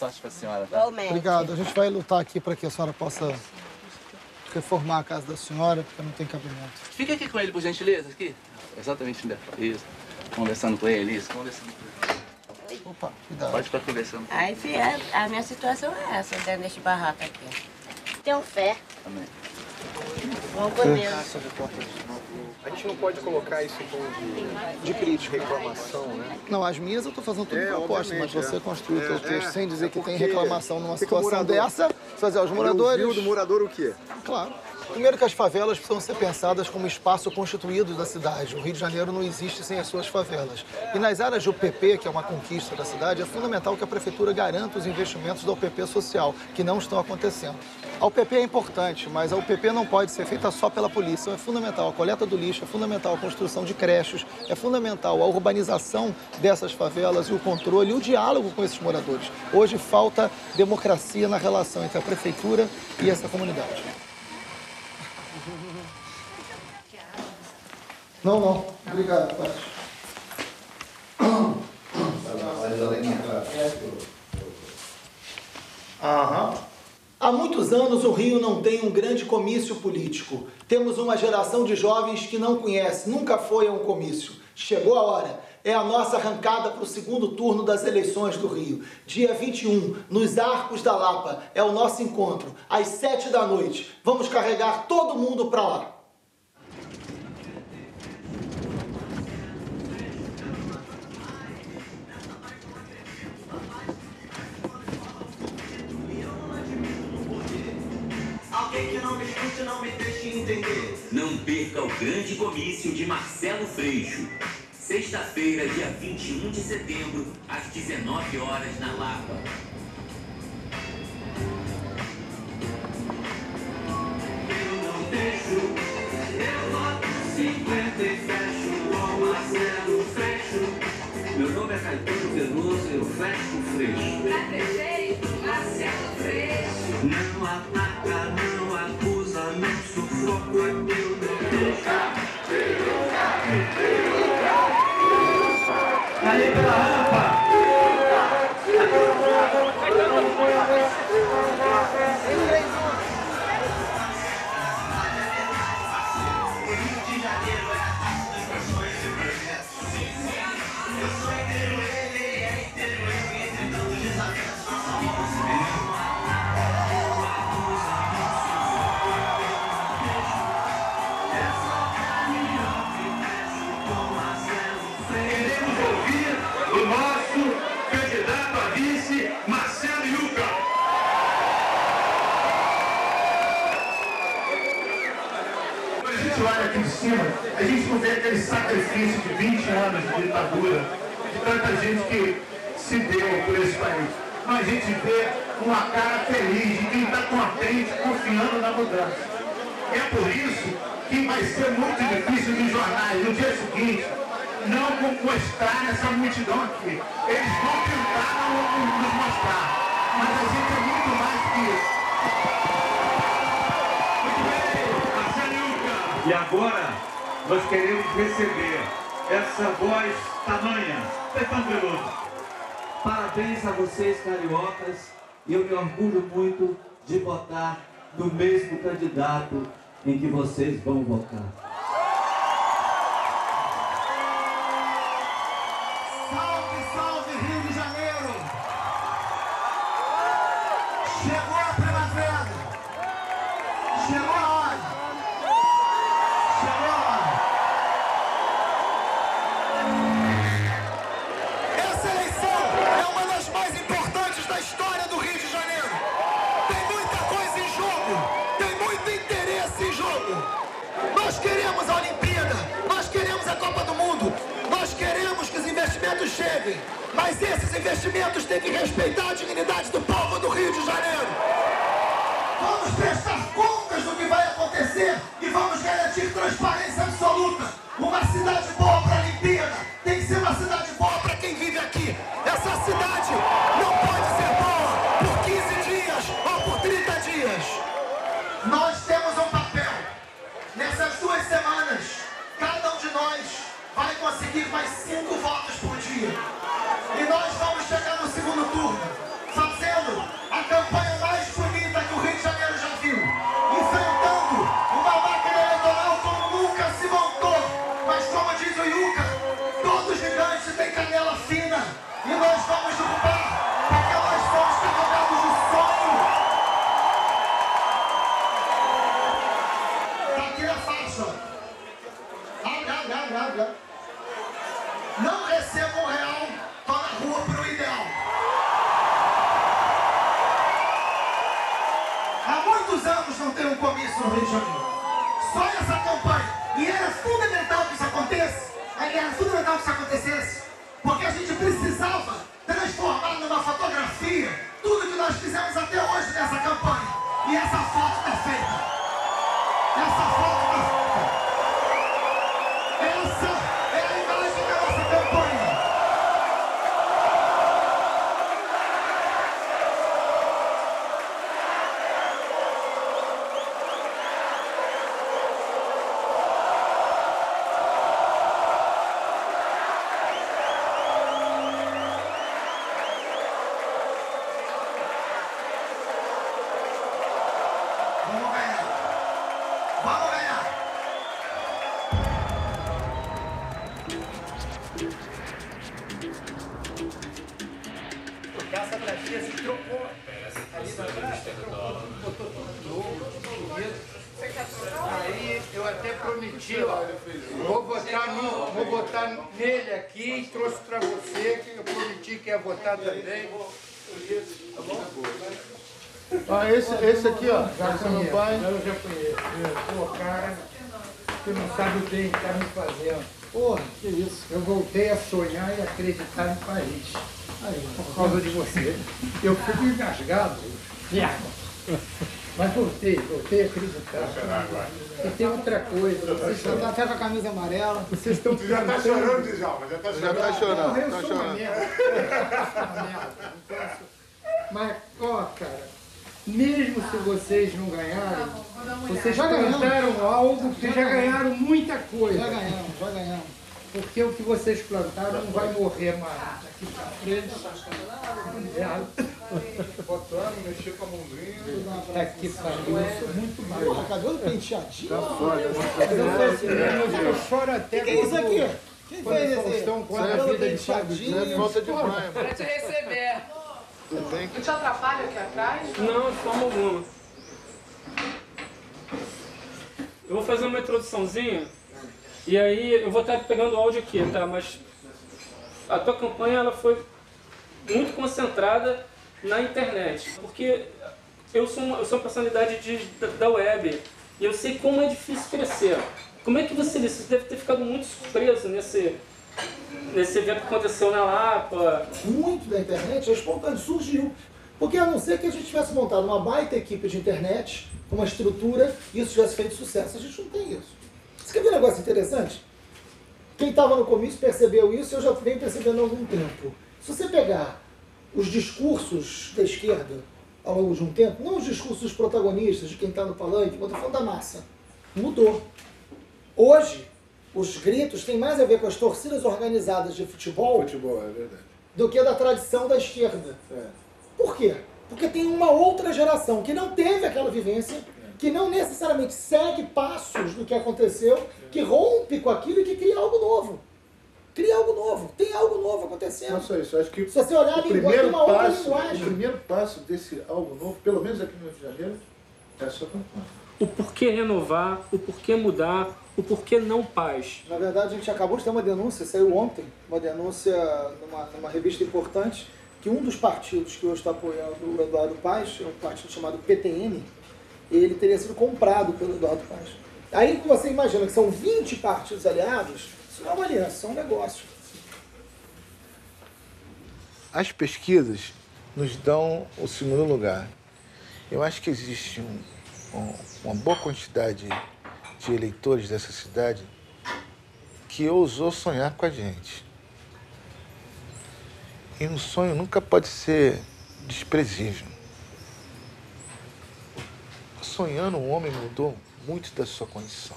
Sorte pra senhora, tá? Obrigado. A gente vai lutar aqui para que a senhora possa reformar a casa da senhora, porque não tem cabimento. Fica aqui com ele, por gentileza, aqui. Exatamente, isso. Conversando com ele, isso. Conversando com ele. Opa, cuidado. Pode ficar conversando. Aí, filha, a minha situação é essa, dentro deste barraco aqui. Tenho fé. Amém. Vamos com Deus. A gente não pode colocar isso em tom de, de crítica, reclamação, né? Não, as minhas eu tô fazendo tudo É, proposta, mas você é. construiu o É, teu texto é, sem dizer que tem reclamação numa o situação morador. dessa. Fazer aos moradores. ouviu do morador o quê? Claro. Primeiro que as favelas precisam ser pensadas como espaço constituído da cidade. O Rio de Janeiro não existe sem as suas favelas. E nas áreas do UPP, que é uma conquista da cidade, é fundamental que a prefeitura garanta os investimentos da UPP social, que não estão acontecendo. A UPP é importante, mas a UPP não pode ser feita só pela polícia. Então é fundamental a coleta do lixo, é fundamental a construção de creches, é fundamental a urbanização dessas favelas e o controle e o diálogo com esses moradores. Hoje falta democracia na relação entre a prefeitura e essa comunidade. Não, não. Obrigado, Paty. Aham. Há muitos anos o Rio não tem um grande comício político. Temos uma geração de jovens que não conhece, nunca foi a um comício. Chegou a hora. É a nossa arrancada para o segundo turno das eleições do Rio. Dia 21, nos Arcos da Lapa. É o nosso encontro, às 7 da noite. Vamos carregar todo mundo para lá. Alguém que não me escute, não me deixe entender. Não perca o grande comício de Marcelo Freixo. Sexta-feira, dia 21 de setembro, às 19 horas, na Lapa. Eu loto 50 e fecho com Marcelo Freixo. Meu nome é Caetano Veloso e eu fecho com Freixo. Ditadura, de tanta gente que se deu por esse país. Mas a gente vê uma cara feliz de quem está contente, confiando na mudança. É por isso que vai ser muito difícil nos jornais, no dia seguinte, não mostrar essa multidão aqui. Eles vão tentar não nos mostrar, mas a gente é muito mais que isso. E agora nós queremos receber essa voz tamanha. Stefano Veloso. Parabéns a vocês, cariocas. Eu me orgulho muito de votar no mesmo candidato em que vocês vão votar. E vamos garantir transparência absoluta. Uma cidade boa para a Olimpíada tem que ser uma cidade boa para quem vive aqui. Essa cidade não pode ser boa por 15 dias ou por 30 dias. Nós temos um papel. Nessas duas semanas, cada um de nós vai conseguir mais cinco votos por dia. E nós vamos chegar no segundo turno, Mas voltei, voltei a acreditar. E tem outra coisa, vocês estão até com a camisa amarela. Vocês estão Tu já tá plantando- chorando, Djalma, já tá Já tá chorando, eu tá sou uma chorando. merda. Eu sou uma merda. Não posso. Mas, ó, cara, mesmo se vocês não ganharem, vocês já Já plantaram algo, vocês já Já ganharam muita coisa. Já ganhamos, já ganhamos. Porque o que vocês plantaram não vai morrer mais. Daqui pra frente. Botando, mexer com a mãozinha. Tá aqui sou muito mal. Porra, cabelo penteadinho. Tá foda, Eu, eu, eu choro até Que que é isso aqui? Quem fez o esse? Faustão conta a Cabelo vida de penteadinho. É falta de banho. Pra te receber. Tudo bem? Não te atrapalha aqui atrás? Não, de forma alguma. Eu vou fazer uma introduçãozinha e aí eu vou estar pegando o áudio aqui, tá? Mas a tua campanha ela foi muito concentrada na internet, porque eu sou uma, eu sou uma personalidade de, da, da web e eu sei como é difícil crescer. Como é que você, você deve ter ficado muito surpreso nesse, nesse evento que aconteceu na Lapa? Muito da internet é espontâneo, surgiu. Porque a não ser que a gente tivesse montado uma baita equipe de internet, uma estrutura, e isso tivesse feito sucesso. A gente não tem isso. Você quer ver um negócio interessante? Quem estava no comício percebeu isso e eu já venho percebendo há algum tempo. Se você pegar os discursos da esquerda ao longo de um tempo, não os discursos dos protagonistas, de quem está no palanque, mas falando da massa, mudou. Hoje, os gritos têm mais a ver com as torcidas organizadas de futebol, futebol é do que da tradição da esquerda. É. Por quê? Porque tem uma outra geração que não teve aquela vivência, que não necessariamente segue passos do que aconteceu, que rompe com aquilo e que cria algo novo. Cria algo novo. Tem algo novo acontecendo. Não só isso, acho que Se você olhar a o linguagem, uma outra passo, linguagem. o primeiro passo desse algo novo, pelo menos aqui no Rio de Janeiro, é a sua campanha. O porquê renovar, o porquê mudar, o porquê não paz. Na verdade, a gente acabou de ter uma denúncia, saiu ontem, uma denúncia numa, numa revista importante, que um dos partidos que hoje está apoiando o Eduardo Paz, é um partido chamado PTN, ele teria sido comprado pelo Eduardo Paz. Aí você imagina que são 20 partidos aliados, isso não é uma aliança, isso é um negócio. As pesquisas nos dão o segundo lugar. Eu acho que existe um- um- uma boa quantidade de eleitores dessa cidade que ousou sonhar com a gente. E um sonho nunca pode ser desprezível. Sonhando, o homem mudou muito da sua condição.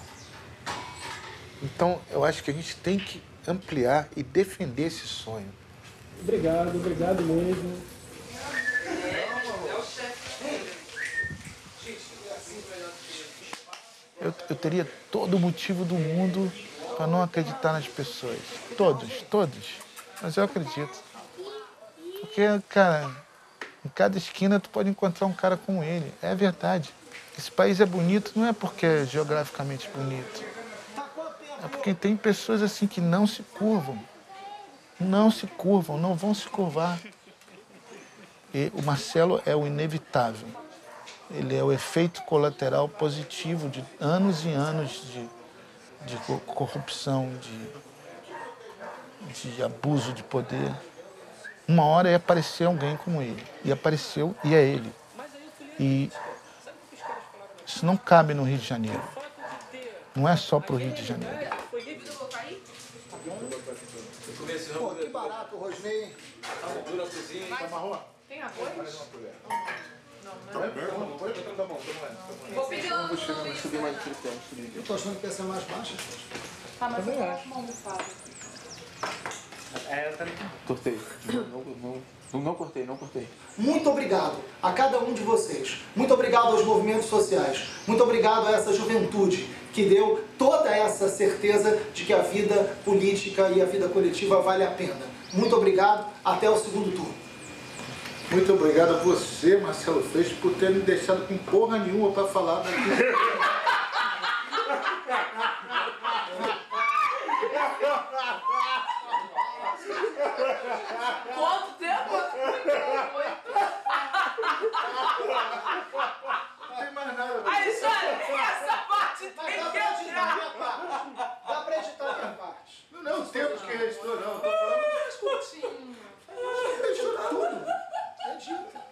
Então, eu acho que a gente tem que ampliar e defender esse sonho. Obrigado, obrigado mesmo. Eu, eu teria todo o motivo do mundo para não acreditar nas pessoas. Todos, todos. Mas eu acredito. Porque, cara, em cada esquina tu pode encontrar um cara como ele. É verdade. Esse país é bonito não é porque é geograficamente bonito. É porque tem pessoas assim que não se curvam. Não se curvam, não vão se curvar. E o Marcelo é o inevitável. Ele é o efeito colateral positivo de anos e anos de, de co- corrupção, de, de abuso de poder. Uma hora ia aparecer alguém como ele. E apareceu e é ele. E isso não cabe no Rio de Janeiro. Não é só para o Rio de Janeiro. Pô, que barato, Rosnei. Dura a cozinha. Tá marrom? Tem arroz? Vou pedir um... Vou subir mais de Eu tô achando que essa é mais baixa. Tá, mas eu acho. uma almofada. Cortei. Não, não, não, não cortei, não cortei. Muito obrigado a cada um de vocês. Muito obrigado aos movimentos sociais. Muito obrigado a essa juventude que deu toda essa certeza de que a vida política e a vida coletiva vale a pena. Muito obrigado. Até o segundo turno. Muito obrigado a você, Marcelo Freixo, por ter me deixado com porra nenhuma para falar daqui. Quanto tempo? Não tem mais nada. Aí, essa parte tem Dá que pra editar a minha parte. Dá pra editar a minha parte. Não, não, os tempos que restou, não. Tô falando Curtinho. Edita tudo. Edita.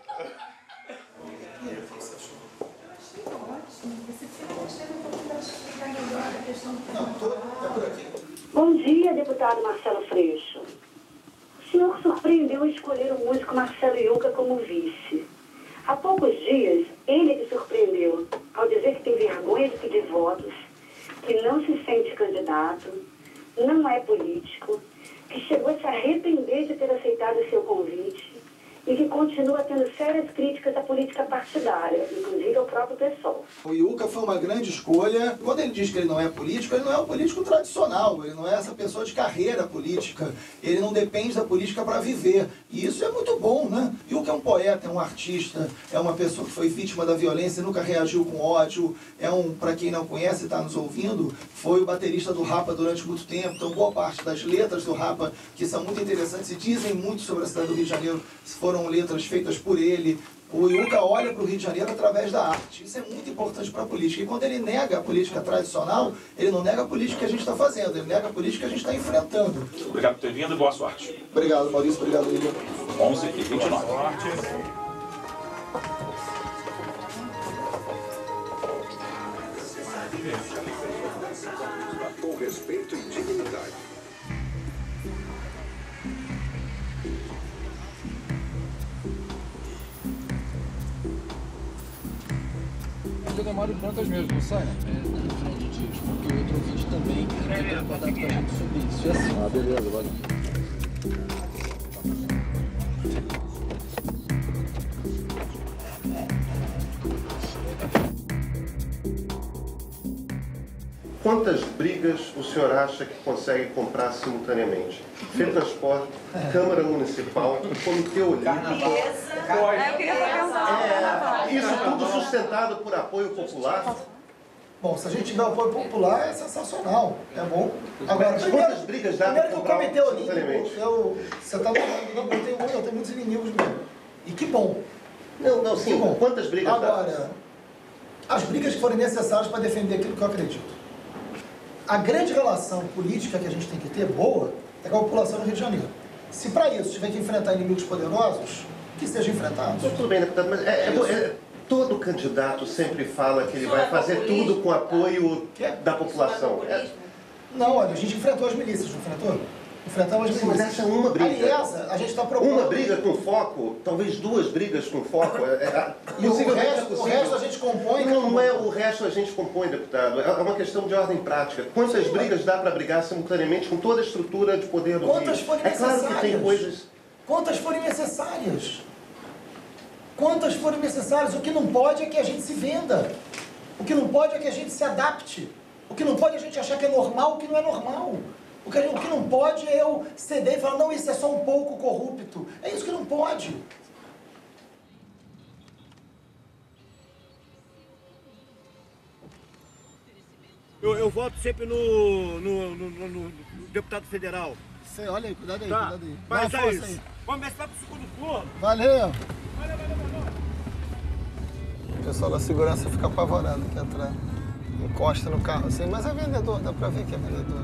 Bom dia, deputado Marcelo Freixo. O senhor surpreendeu em escolher o músico Marcelo Yuca como vice. Há poucos dias, ele que surpreendeu ao dizer que tem vergonha de pedir votos, que não se sente candidato, não é político, que chegou a se arrepender de ter aceitado o seu convite e que continua tendo sérias críticas à política partidária, inclusive ao próprio PSOL. O Yuca foi uma grande escolha. Quando ele diz que ele não é político, ele não é um político tradicional, ele não é essa pessoa de carreira política, ele não depende da política para viver. E isso é muito bom, né? Yuca é um poeta, é um artista, é uma pessoa que foi vítima da violência e nunca reagiu com ódio, é um, para quem não conhece e está nos ouvindo, foi o baterista do Rapa durante muito tempo, então boa parte das letras do Rapa, que são muito interessantes e dizem muito sobre a cidade do Rio de Janeiro, foram letras feitas por ele, O Iuca olha para o Rio de Janeiro através da arte. Isso é muito importante para a política. E quando ele nega a política tradicional, ele não nega a política que a gente está fazendo, ele nega a política que a gente está enfrentando. Obrigado por ter vindo e boa sorte. Obrigado, Maurício. Obrigado, Lilian. 11 e 29. Com respeito Demora tantas mesmo, não sai? É, não, Fred Dias, porque o outro vídeo também entrou em contato com a gente sobre isso. E assim. Ah, beleza, valeu. Quantas brigas o senhor acha que consegue comprar simultaneamente? FETransport, Câmara Municipal, Comitê Olímpico. Eu queria perguntar. É, isso tudo sustentado por apoio popular. Bom, se a gente tiver apoio popular, é sensacional. É bom. Agora, Mas quantas brigas dá primeiro pra que o comprar Comitê Olímpico, eu, você está falando, não, eu tenho, eu tenho muitos inimigos mesmo. E que bom. Não, não, sim. Bom. Quantas brigas dá? Agora, as brigas que forem necessárias para defender aquilo que eu acredito. A grande relação política que a gente tem que ter, boa, é com a população do Rio de Janeiro. Se para isso tiver que enfrentar inimigos poderosos, que sejam enfrentados. Tudo bem, deputado, mas é- é- é- todo candidato sempre fala que ele vai fazer tudo com apoio da população. É- Não, olha, a gente enfrentou as milícias, não enfrentou? Enfrentamos as Sim, mas essa é uma briga. Aliás, a gente está propondo... Uma briga com foco, talvez duas brigas com foco. É, é, E o resto- é o resto a gente compõe, Não, não é o resto a gente compõe, deputado. É uma questão de ordem prática. Quantas brigas dá para brigar simultaneamente com toda a estrutura de poder do Quantas Rio? forem É claro que tem necessárias. coisas... Quantas forem necessárias. Quantas forem necessárias. O que não pode é que a gente se venda. O que não pode é que a gente se adapte. O que não pode é a gente achar que é normal o que não é normal. O que, o que não pode é eu ceder e falar, não, isso é só um pouco corrupto. É isso que não pode. Eu, eu voto sempre no, no, no- no- no deputado federal. Você olha aí, cuidado aí, Tá, cuidado aí. mas é isso. aí. Vamos ver se vai pro segundo turno. Valeu. O pessoal da segurança fica apavorado que entrar. Encosta no carro assim, mas é vendedor, dá pra ver que é vendedor.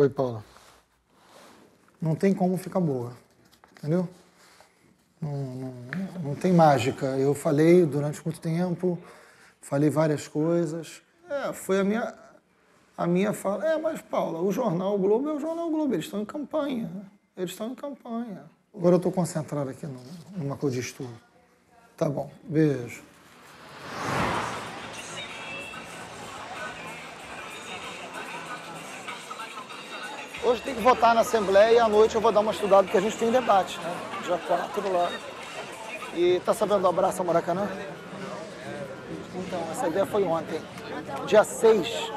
Oi, Paula. Não tem como ficar boa, entendeu? Não, não, não tem mágica. Eu falei durante muito tempo, falei várias coisas. É, foi a minha, a minha fala. É, mas Paula, o jornal Globo é o jornal Globo, eles estão em campanha. Eles estão em campanha. Agora eu estou concentrado aqui no, numa coisa de estudo. Tá bom, beijo. Hoje tem que votar na Assembleia e à noite eu vou dar uma estudada, porque a gente tem debate, né? Dia 4 lá. E tá sabendo do abraço ao Maracanã? Então, essa ideia foi ontem. Dia 6.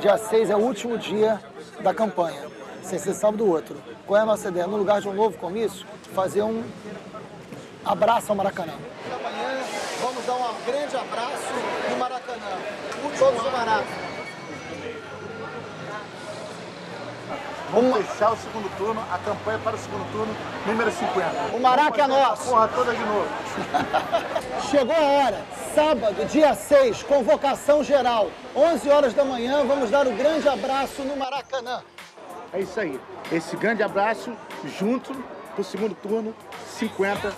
Dia 6 é o último dia da campanha. Sem ser sábado do outro. Qual é a nossa ideia? No lugar de um novo comício, fazer um abraço ao Maracanã. Amanhã vamos dar um grande abraço no Maracanã. Todos no Maracanã. Vamos fechar o segundo turno, a campanha para o segundo turno, número 50. O Maraca é nosso. Porra toda de novo. Chegou a hora. Sábado, dia 6, convocação geral. 11 horas da manhã, vamos dar o grande abraço no Maracanã. É isso aí. Esse grande abraço junto pro segundo turno, 50.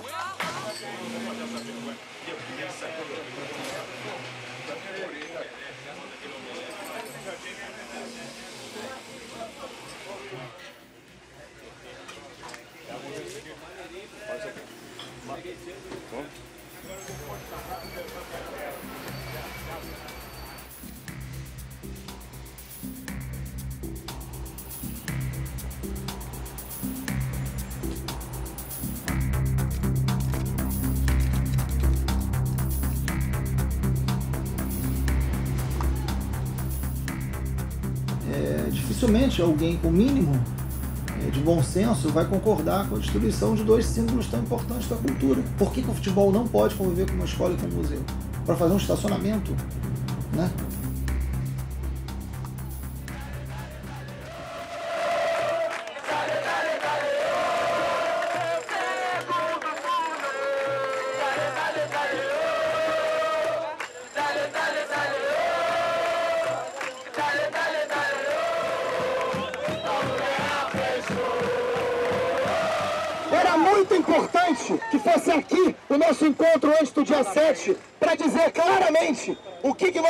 Dificilmente alguém com mínimo é, de bom senso vai concordar com a destruição de dois símbolos tão importantes da cultura. Por que, que o futebol não pode conviver com uma escola e com um museu? Para fazer um estacionamento, né?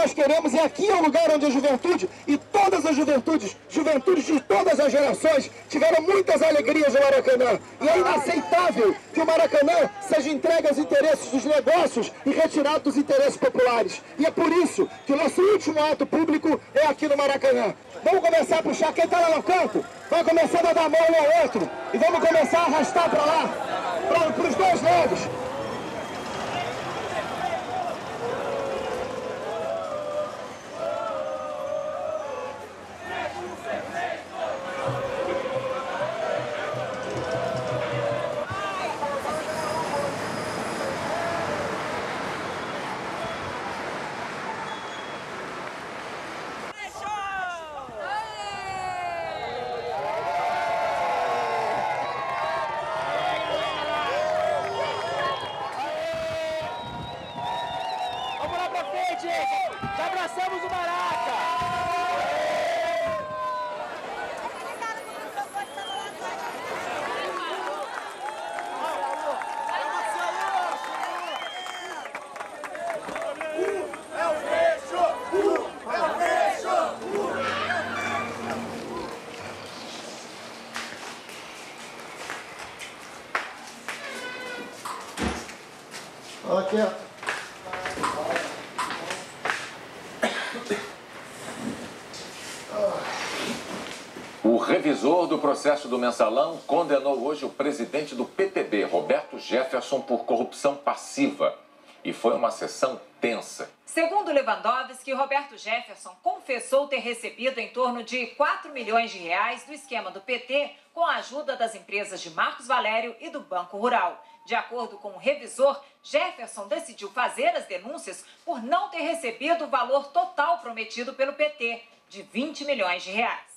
Nós queremos e aqui é o lugar onde a juventude e todas as juventudes, juventudes de todas as gerações, tiveram muitas alegrias no Maracanã. E é inaceitável que o Maracanã seja entregue aos interesses dos negócios e retirado dos interesses populares. E é por isso que o nosso último ato público é aqui no Maracanã. Vamos começar a puxar quem está lá no canto, vai começando a dar mão um ao outro e vamos começar a arrastar para lá, para os dois lados. Vamos lá pra frente! Já abraçamos o Maraca! É o fecho! É o fecho! Fala quieto. O revisor do processo do mensalão condenou hoje o presidente do PTB, Roberto Jefferson, por corrupção passiva. E foi uma sessão tensa. Segundo Lewandowski, Roberto Jefferson confessou ter recebido em torno de 4 milhões de reais do esquema do PT com a ajuda das empresas de Marcos Valério e do Banco Rural. De acordo com o revisor, Jefferson decidiu fazer as denúncias por não ter recebido o valor total prometido pelo PT, de 20 milhões de reais.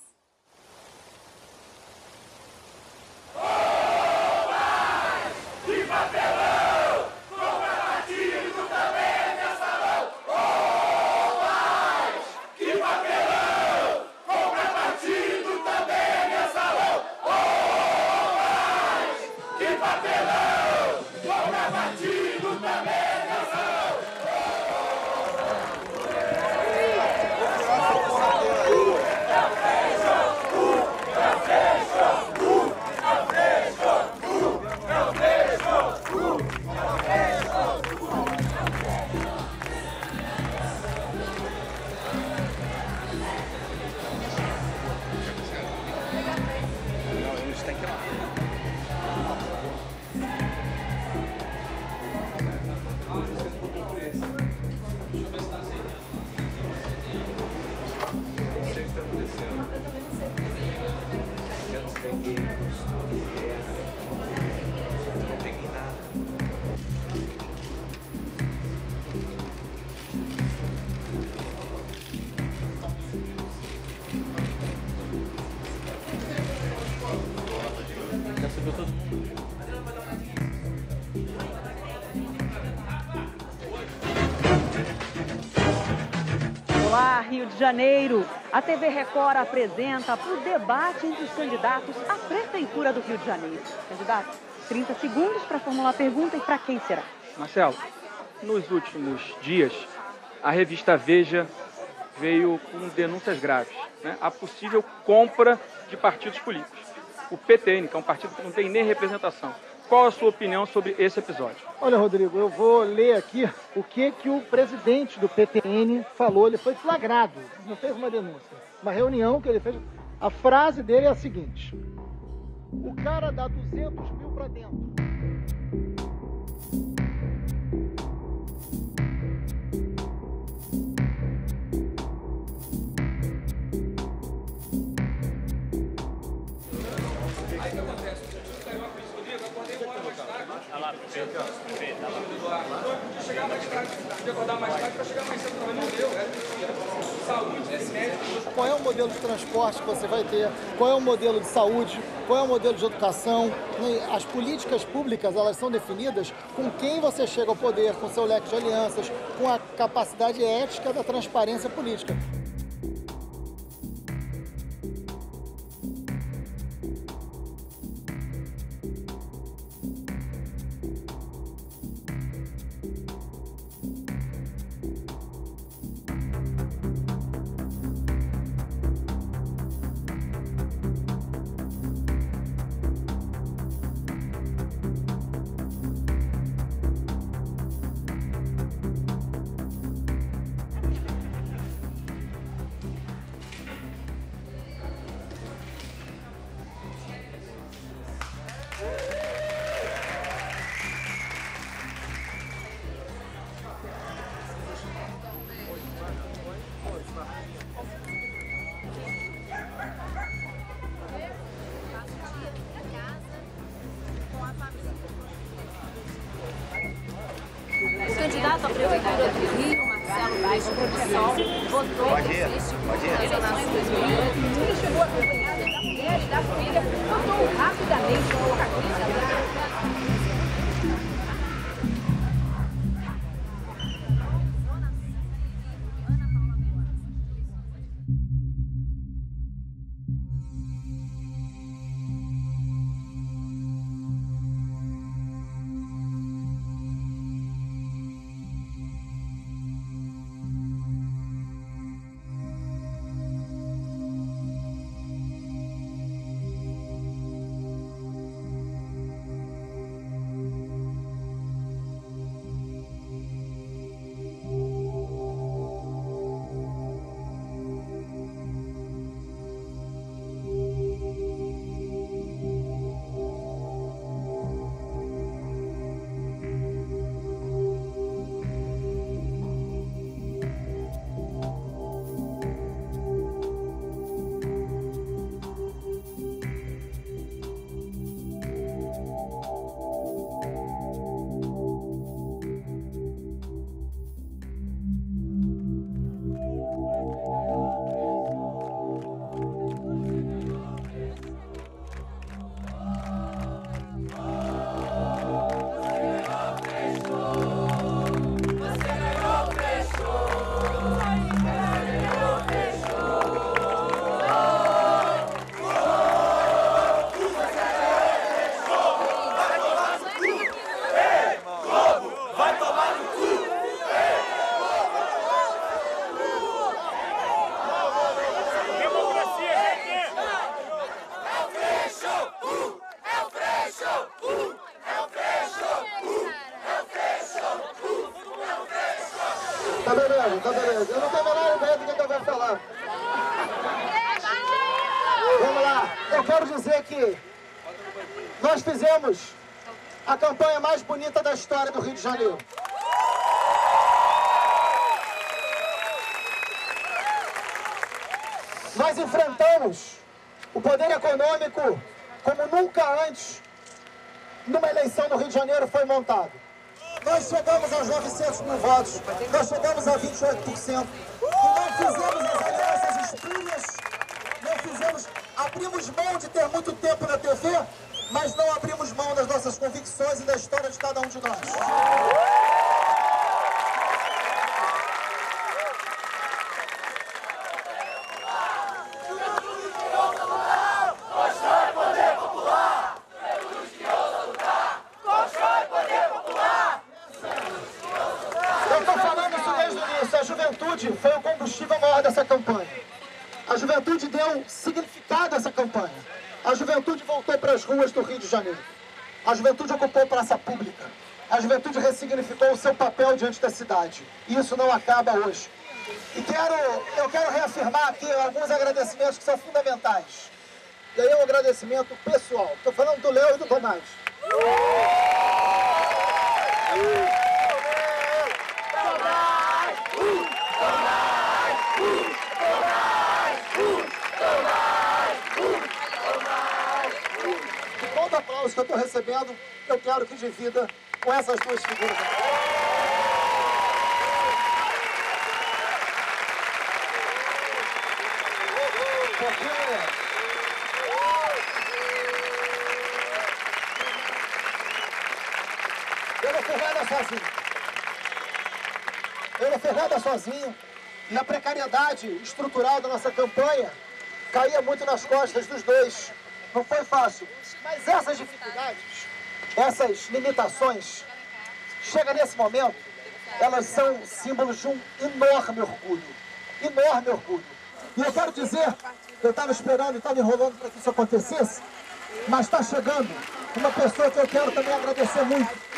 Olá, Rio de Janeiro. A TV Record apresenta o debate entre os candidatos à Prefeitura do Rio de Janeiro. Candidato, 30 segundos para formular a pergunta e para quem será? Marcelo, nos últimos dias, a revista Veja veio com denúncias graves. Né? A possível compra de partidos políticos. O PTN, que é um partido que não tem nem representação. Qual a sua opinião sobre esse episódio? Olha, Rodrigo, eu vou ler aqui o que, que o presidente do PTN falou. Ele foi flagrado, não fez uma denúncia. Uma reunião que ele fez. A frase dele é a seguinte: O cara dá 200 mil para dentro. Qual é o modelo de transporte que você vai ter? Qual é o modelo de saúde? Qual é o modelo de educação? As políticas públicas, elas são definidas com quem você chega ao poder, com seu leque de alianças, com a capacidade ética da transparência política. Candidato à Prefeitura do Rio, Marcelo Baixo Produção, votou Pode ir, pode ir. nas eleições de 2008. Ele chegou acompanhado da mulher e da filha, votou rapidamente de Janeiro. Nós enfrentamos o poder econômico como nunca antes numa eleição no Rio de Janeiro foi montado. Nós chegamos aos 900 mil votos, nós chegamos a 28%. E não fizemos as alianças espúrias, não fizemos, abrimos mão de ter muito tempo na TV, mas não abrimos mão das nossas convicções e da história de cada um de nós. Constrói poder popular! Constrói poder popular! Eu estou falando isso desde o início. A juventude foi o combustível maior dessa campanha. A juventude deu significado a essa campanha. A juventude voltou para as ruas do Rio de Janeiro. A juventude ocupou praça pública. A juventude ressignificou o seu papel diante da cidade. E isso não acaba hoje. E quero, eu quero reafirmar aqui alguns agradecimentos que são fundamentais. E aí é um agradecimento pessoal. Estou falando do Léo e do Tomás. De todo aplauso que eu estou recebendo, eu quero que divida com essas duas figuras. Eu não fiz nada sozinho. Eu não fiz nada sozinho. E a precariedade estrutural da nossa campanha caía muito nas costas dos dois. Não foi fácil. Mas essas dificuldades, essas limitações, chega nesse momento, elas são símbolos de um enorme orgulho. Enorme orgulho. E eu quero dizer, eu estava esperando estava enrolando para que isso acontecesse, mas está chegando uma pessoa que eu quero também agradecer muito.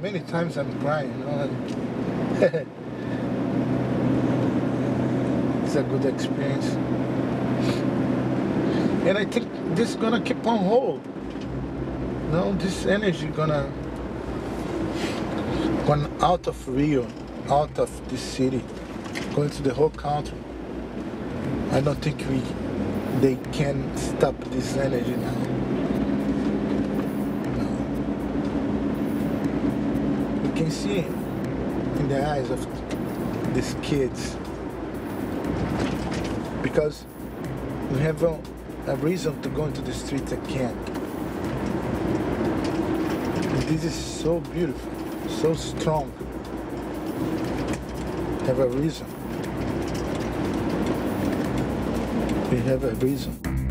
Many times. I'm crying. You know? it's a good experience, and I think this is gonna keep on hold. No, this energy gonna going out of Rio, out of this city, going to the whole country. I don't think we they can stop this energy now. You can see in the eyes of these kids because we have a, a reason to go into the street again. And this is so beautiful, so strong. Have a reason. We have a reason.